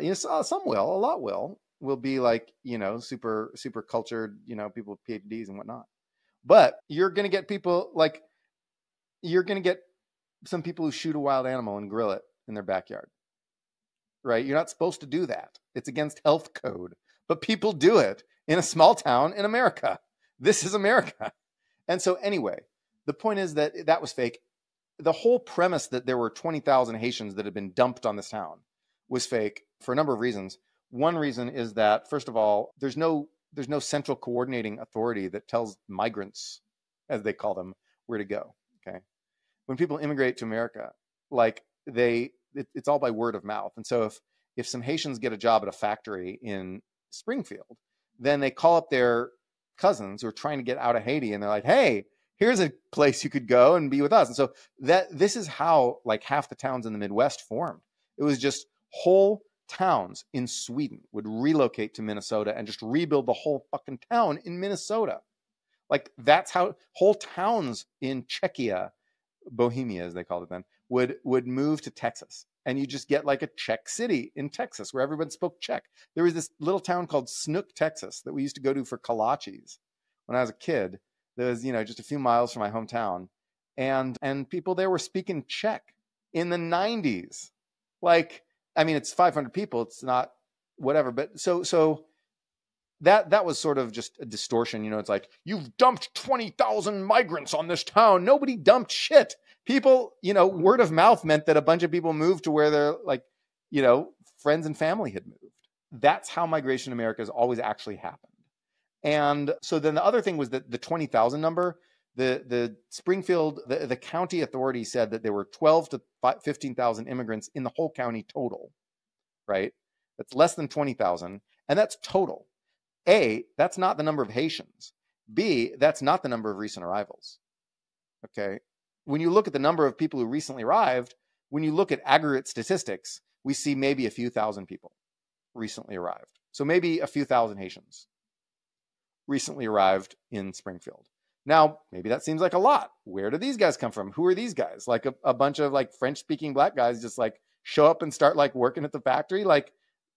You know, some will, a lot will, will be like you know super super cultured, you know, people with PhDs and whatnot. But you're going to get people like you're going to get some people who shoot a wild animal and grill it in their backyard. Right? You're not supposed to do that. It's against health code. But people do it in a small town in America. This is America. And so anyway, the point is that that was fake. The whole premise that there were 20,000 Haitians that had been dumped on this town was fake for a number of reasons. One reason is that first of all, there's no there's no central coordinating authority that tells migrants as they call them where to go, okay? when people immigrate to America, like they, it, it's all by word of mouth. And so if if some Haitians get a job at a factory in Springfield, then they call up their cousins who are trying to get out of Haiti, and they're like, "Hey, here's a place you could go and be with us." And so that this is how like half the towns in the Midwest formed. It was just whole towns in Sweden would relocate to Minnesota and just rebuild the whole fucking town in Minnesota. Like that's how whole towns in Czechia Bohemia, as they called it then, would would move to Texas, and you just get like a Czech city in Texas where everyone spoke Czech. There was this little town called Snook, Texas, that we used to go to for kolaches when I was a kid. That was you know just a few miles from my hometown, and and people there were speaking Czech in the '90s. Like, I mean, it's 500 people. It's not whatever, but so so that that was sort of just a distortion. You know, it's like you've dumped twenty thousand migrants on this town. Nobody dumped shit. People, you know, word of mouth meant that a bunch of people moved to where their like, you know, friends and family had moved. That's how migration in America has always actually happened. And so then the other thing was that the twenty thousand number. The the Springfield the, the county authority said that there were twelve to fifteen thousand immigrants in the whole county total. Right, that's less than twenty thousand, and that's total a, that's not the number of Haitians. B, that's not the number of recent arrivals. Okay. When you look at the number of people who recently arrived, when you look at aggregate statistics, we see maybe a few thousand people recently arrived. So maybe a few thousand Haitians recently arrived in Springfield. Now, maybe that seems like a lot. Where do these guys come from? Who are these guys? Like a, a bunch of like French speaking black guys just like show up and start like working at the factory. Like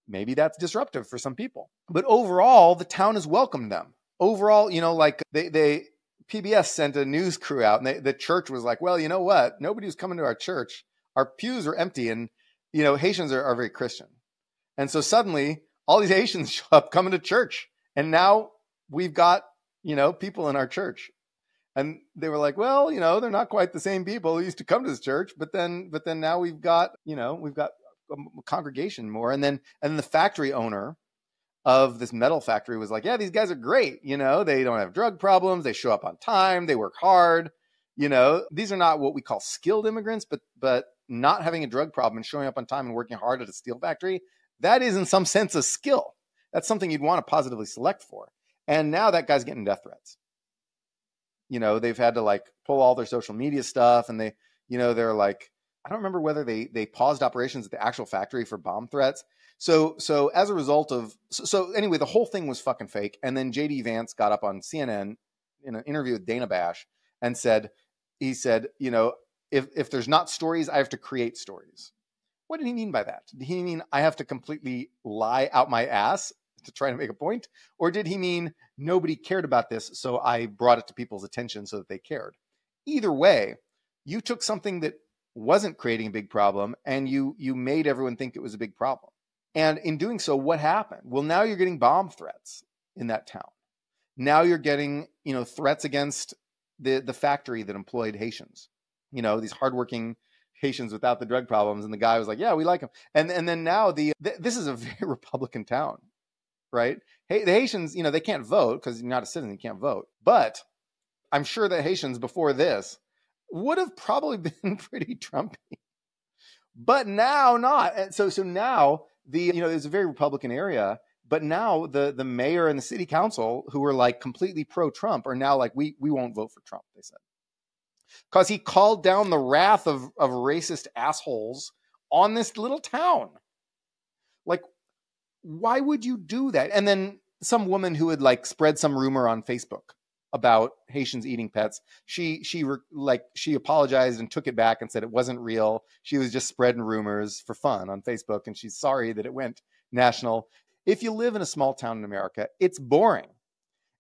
maybe that's disruptive for some people. But overall, the town has welcomed them. Overall, you know, like they, they PBS sent a news crew out and they, the church was like, well, you know what? Nobody was coming to our church. Our pews are empty and, you know, Haitians are, are very Christian. And so suddenly all these Haitians <laughs> show up coming to church. And now we've got, you know, people in our church. And they were like, well, you know, they're not quite the same people who used to come to this church, but then, but then now we've got, you know, we've got a congregation more. And then and the factory owner of this metal factory was like, yeah, these guys are great. You know, they don't have drug problems. They show up on time. They work hard. You know, these are not what we call skilled immigrants, but but not having a drug problem and showing up on time and working hard at a steel factory, that is in some sense a skill. That's something you'd want to positively select for. And now that guy's getting death threats. You know, they've had to like pull all their social media stuff and they, you know, they're like, I don't remember whether they they paused operations at the actual factory for bomb threats. So so as a result of so, so anyway, the whole thing was fucking fake. And then JD Vance got up on CNN in an interview with Dana Bash and said he said, you know, if if there's not stories, I have to create stories. What did he mean by that? Did he mean I have to completely lie out my ass to try to make a point? Or did he mean nobody cared about this, so I brought it to people's attention so that they cared? Either way, you took something that wasn't creating a big problem and you you made everyone think it was a big problem. And in doing so what happened? Well now you're getting bomb threats in that town. Now you're getting you know threats against the the factory that employed haitians. You know these hardworking haitians without the drug problems and the guy was like yeah we like them and and then now the th- this is a <laughs> very republican town right? Hey, the Haitians, you know, they can't vote because you're not a citizen, you can't vote. But I'm sure that Haitians before this would have probably <laughs> been pretty Trumpy. But now not. And so so now the you know, it's a very Republican area, but now the the mayor and the city council who were like completely pro Trump are now like we we won't vote for Trump, they said. Because he called down the wrath of, of racist assholes on this little town. Why would you do that? And then some woman who had like spread some rumor on Facebook about Haitians eating pets. She she re, like she apologized and took it back and said it wasn't real. She was just spreading rumors for fun on Facebook and she's sorry that it went national. If you live in a small town in America, it's boring.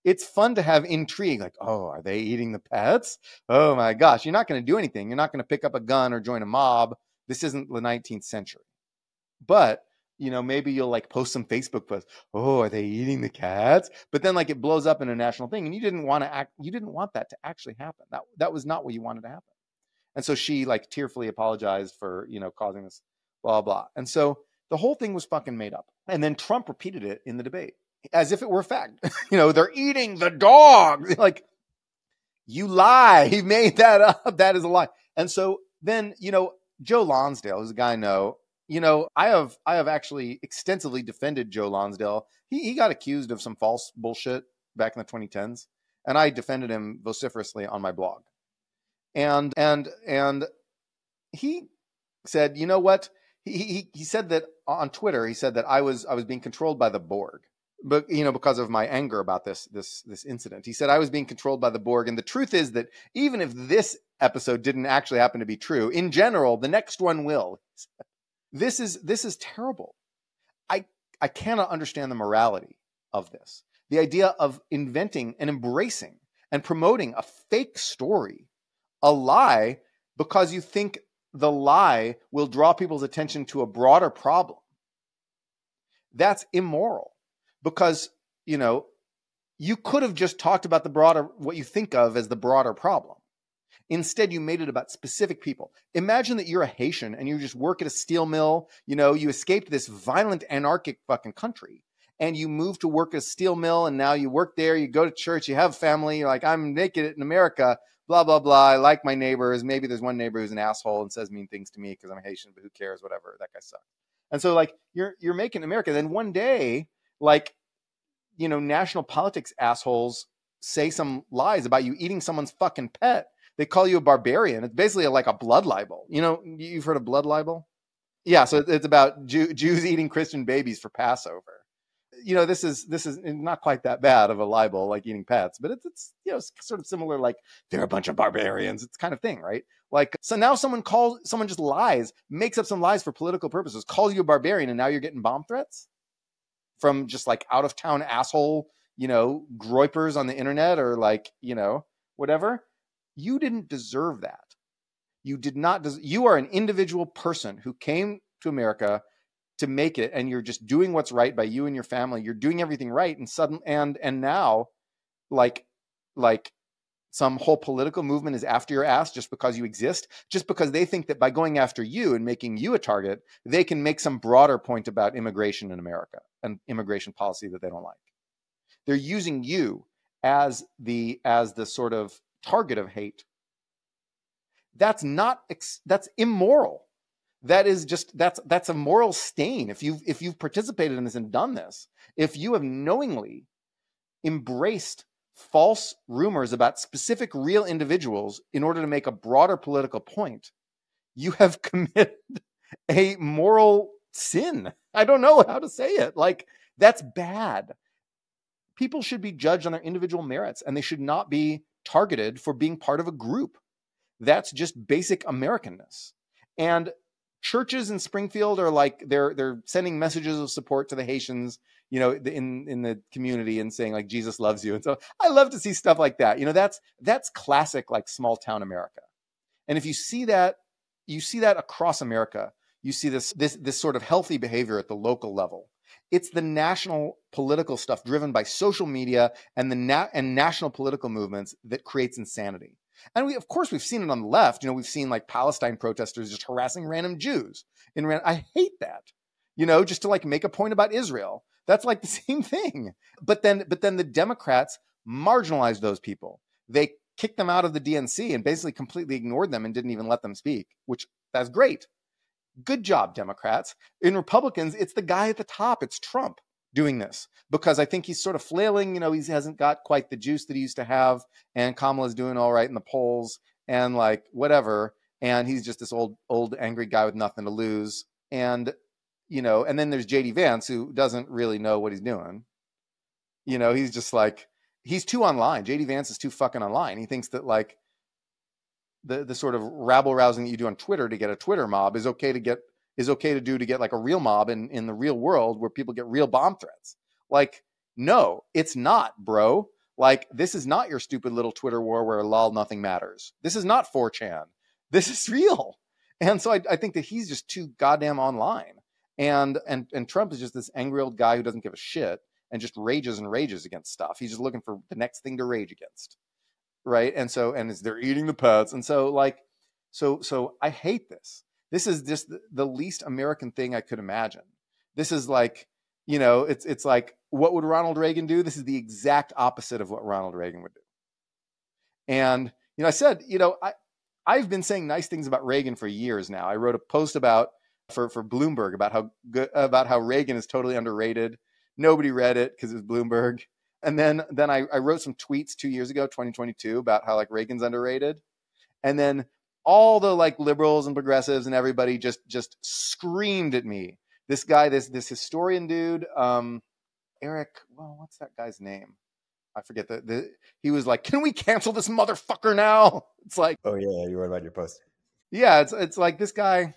It's fun to have intrigue like, "Oh, are they eating the pets? Oh my gosh, you're not going to do anything. You're not going to pick up a gun or join a mob. This isn't the 19th century." But you know, maybe you'll like post some Facebook posts. Oh, are they eating the cats? But then like it blows up in a national thing, and you didn't want to act. You didn't want that to actually happen. That that was not what you wanted to happen. And so she like tearfully apologized for you know causing this blah blah. And so the whole thing was fucking made up. And then Trump repeated it in the debate as if it were a fact. <laughs> you know, they're eating the dog. <laughs> like you lie. He made that up. That is a lie. And so then you know Joe Lonsdale, who's a guy I know, you know, I have I have actually extensively defended Joe Lonsdale. He he got accused of some false bullshit back in the 2010s, and I defended him vociferously on my blog. And and and he said, you know what? He he he said that on Twitter. He said that I was I was being controlled by the Borg, but you know because of my anger about this this this incident. He said I was being controlled by the Borg, and the truth is that even if this episode didn't actually happen to be true, in general, the next one will. <laughs> This is this is terrible. I I cannot understand the morality of this. The idea of inventing and embracing and promoting a fake story, a lie because you think the lie will draw people's attention to a broader problem. That's immoral because, you know, you could have just talked about the broader, what you think of as the broader problem. Instead, you made it about specific people. Imagine that you're a Haitian and you just work at a steel mill. You know, you escaped this violent, anarchic fucking country and you move to work at a steel mill and now you work there, you go to church, you have family, you're like, I'm naked in America, blah, blah, blah. I like my neighbors. Maybe there's one neighbor who's an asshole and says mean things to me because I'm Haitian, but who cares? Whatever. That guy sucks. And so like you're you're making America. Then one day, like, you know, national politics assholes say some lies about you eating someone's fucking pet they call you a barbarian. It's basically like a blood libel. You know, you've heard of blood libel? Yeah, so it's about Jew, Jews <laughs> eating Christian babies for Passover. You know, this is this is not quite that bad of a libel like eating pets, but it's it's you know sort of similar like they're a bunch of barbarians. It's kind of thing, right? Like so now someone calls someone just lies, makes up some lies for political purposes, calls you a barbarian, and now you're getting bomb threats from just like out of town asshole, you know, groypers on the internet or like you know whatever you didn't deserve that. You did not. Des- you are an individual person who came to America to make it, and you're just doing what's right by you and your family. You're doing everything right, and sudden and and now, like, like some whole political movement is after your ass just because you exist, just because they think that by going after you and making you a target, they can make some broader point about immigration in America and immigration policy that they don't like. They're using you as the as the sort of target of hate. That's not that's immoral. That is just that's that's a moral stain. If you've if you've participated in this and done this, if you have knowingly embraced false rumors about specific real individuals in order to make a broader political point, you have <laughs> committed a moral sin. I don't know how to say it. Like, that's bad. People should be judged on their individual merits and they should not be targeted for being part of a group. That's just basic Americanness. And churches in Springfield are like they're they're sending messages of support to the Haitians, you know, in in the community and saying like Jesus loves you. And so I love to see stuff like that. You know, that's that's classic like small town America. And if you see that, you see that across America. You see this this this sort of healthy behavior at the local level. It's the national political stuff driven by social media and the na- and national political movements that creates insanity. And we, of course, we've seen it on the left. You know, we've seen like Palestine protesters just harassing random Jews. In ran- I hate that. You know, just to like make a point about Israel. That's like <laughs> the same thing. But then, but then the Democrats marginalized those people. They kicked them out of the DNC and basically completely ignored them and didn't even let them speak, which that's great. Good job, Democrats. In Republicans, it's the guy at the top. It's Trump doing this because I think he's sort of flailing. You know, he hasn't got quite the juice that he used to have, and Kamala's doing all right in the polls and like whatever. And he's just this old, old angry guy with nothing to lose. And you know, and then there's JD Vance who doesn't really know what he's doing. You know, he's just like he's too online. JD Vance is too fucking online. He thinks that like the the sort of rabble rousing that you do on Twitter to get a Twitter mob is okay to get is okay to do to get like a real mob in in the real world where people get real bomb threats. Like, no, it's not, bro. Like, this is not your stupid little Twitter war where lol nothing matters. This is not 4chan. This is real. And so I, I think that he's just too goddamn online. And and and Trump is just this angry old guy who doesn't give a shit and just rages and rages against stuff. He's just looking for the next thing to rage against. Right. And so, and they're eating the pets. And so, like, so, so I hate this. This is just the, the least American thing I could imagine. This is like, you know, it's, it's like, what would Ronald Reagan do? This is the exact opposite of what Ronald Reagan would do. And, you know, I said, you know, I, I've been saying nice things about Reagan for years now. I wrote a post about for for Bloomberg about how good about how Reagan is totally underrated Nobody read it because it was Bloomberg. And then then I, I wrote some tweets two years ago, 2022, about how like Reagan's underrated. And then all the like liberals and progressives and everybody just just screamed at me. This guy, this this historian dude, um, Erik, well, what's that guy's name? I forget the, the he was like, Can we cancel this motherfucker now? <laughs> It's like Oh yeah, you wrote about your post. Yeah, it's it's like this guy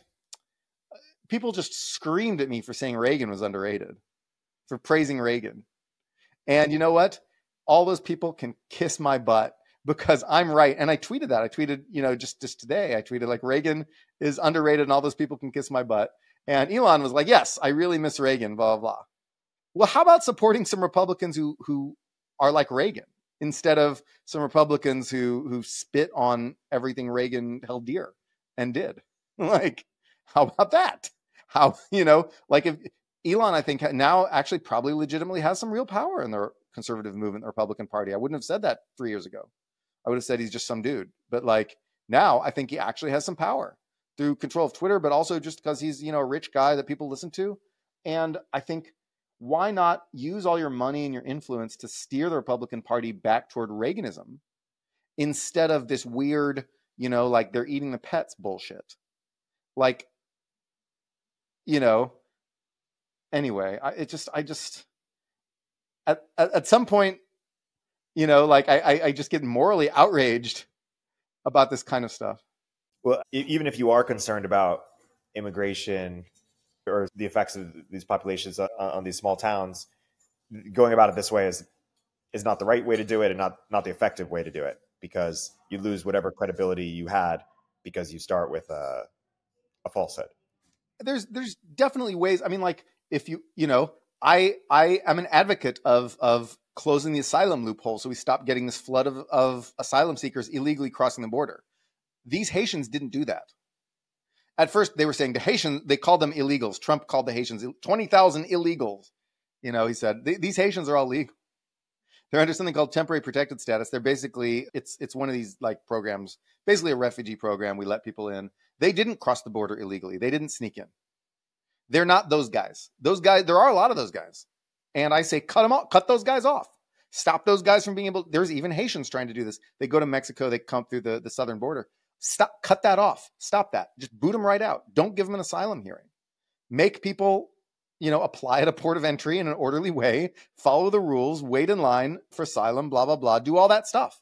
people just screamed at me for saying Reagan was underrated for praising Reagan. And you know what? All those people can kiss my butt because I'm right. And I tweeted that. I tweeted, you know, just just today, I tweeted like Reagan is underrated and all those people can kiss my butt. And Elon was like, "Yes, I really miss Reagan." Blah blah blah. Well, how about supporting some Republicans who who are like Reagan instead of some Republicans who who spit on everything Reagan held dear and did? <laughs> Like, how about that? How you know, like if Elon, I think now actually probably legitimately has some real power in the conservative movement, the Republican Party. I wouldn't have said that three years ago. I would have said he's just some dude. But like now, I think he actually has some power through control of Twitter, but also just because he's you know a rich guy that people listen to. And I think why not use all your money and your influence to steer the Republican Party back toward Reaganism instead of this weird, you know, like they're eating the pets bullshit. Like, you know, anyway, I, it just I just at, at, at some point, you know, like I I just get morally outraged about this kind of stuff. Well, even if you are concerned about immigration or the effects of these populations on, on these small towns, going about it this way is is not the right way to do it and not not the effective way to do it because you lose whatever credibility you had because you start with a, a falsehood. There's there's definitely ways. I mean, like if you you know I I am an advocate of of closing the asylum loophole so we stop getting this flood of, of asylum seekers illegally crossing the border. These Haitians didn't do that. At first, they were saying the Haitians, they called them illegals. Trump called the Haitians 20,000 illegals. You know, he said, these Haitians are all legal. They're under something called temporary protected status. They're basically, it's, it's one of these like programs, basically a refugee program. We let people in. They didn't cross the border illegally. They didn't sneak in. They're not those guys. Those guys, there are a lot of those guys. And I say, cut them off, cut those guys off. Stop those guys from being able. There's even Haitians trying to do this. They go to Mexico, they come through the, the southern border. Stop, cut that off. Stop that. Just boot them right out. Don't give them an asylum hearing. Make people, you know, apply at a port of entry in an orderly way, follow the rules, wait in line for asylum, blah, blah, blah. Do all that stuff.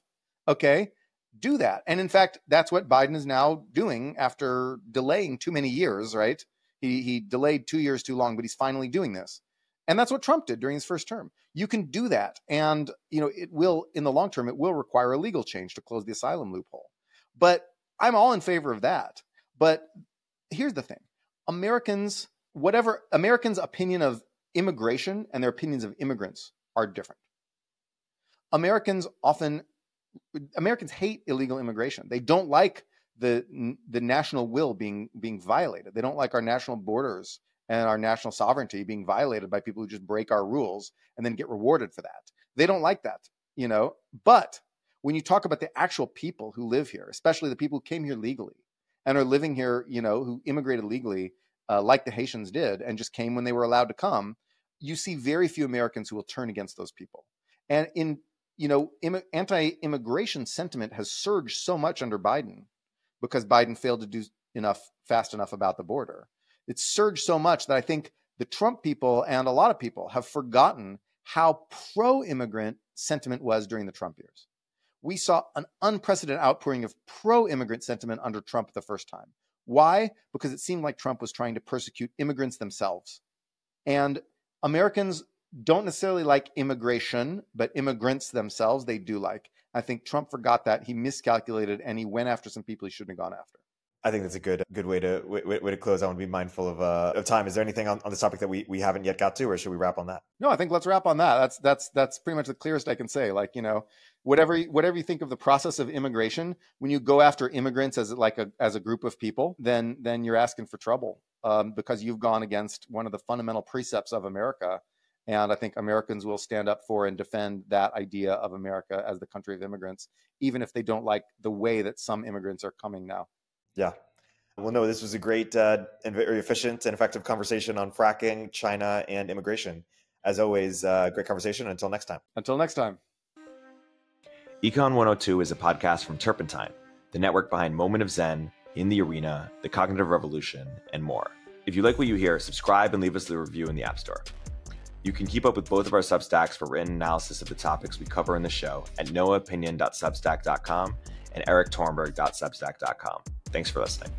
Okay. Do that. And in fact, that's what Biden is now doing after delaying too many years, right? He he delayed two years too long, but he's finally doing this. And that's what Trump did during his first term. You can do that. And, you know, it will, in the long term, it will require a legal change to close the asylum loophole. But I'm all in favor of that. But here's the thing Americans, whatever Americans' opinion of immigration and their opinions of immigrants are different. Americans often, Americans hate illegal immigration. They don't like the the national will being being violated. They don't like our national borders and our national sovereignty being violated by people who just break our rules and then get rewarded for that. They don't like that, you know. But when you talk about the actual people who live here, especially the people who came here legally and are living here, you know, who immigrated legally, uh, like the Haitians did, and just came when they were allowed to come, you see very few Americans who will turn against those people. And in you know, Im- anti-immigration sentiment has surged so much under Biden because Biden failed to do enough fast enough about the border. It's surged so much that I think the Trump people and a lot of people have forgotten how pro-immigrant sentiment was during the Trump years. We saw an unprecedented outpouring of pro-immigrant sentiment under Trump the first time. Why? Because it seemed like Trump was trying to persecute immigrants themselves. And Americans don't necessarily like immigration, but immigrants themselves, they do like. I think Trump forgot that. He miscalculated and he went after some people he shouldn't have gone after. I think that's a good good way to way, way to close. I want to be mindful of uh, of time. Is there anything on, on this topic that we, we haven't yet got to, or should we wrap on that? No, I think let's wrap on that. That's that's that's pretty much the clearest I can say. Like you know, whatever whatever you think of the process of immigration, when you go after immigrants as like a as a group of people, then then you're asking for trouble um, because you've gone against one of the fundamental precepts of America, and I think Americans will stand up for and defend that idea of America as the country of immigrants, even if they don't like the way that some immigrants are coming now. Yeah. Well, no, this was a great uh, and very efficient and effective conversation on fracking, China, and immigration. As always, uh, great conversation. Until next time. Until next time. Econ 102 is a podcast from Turpentine, the network behind Moment of Zen, In the Arena, The Cognitive Revolution, and more. If you like what you hear, subscribe and leave us a review in the App Store. You can keep up with both of our Substacks for written analysis of the topics we cover in the show at noahopinion.substack.com and eriktorenberg.substack.com. Thanks for listening.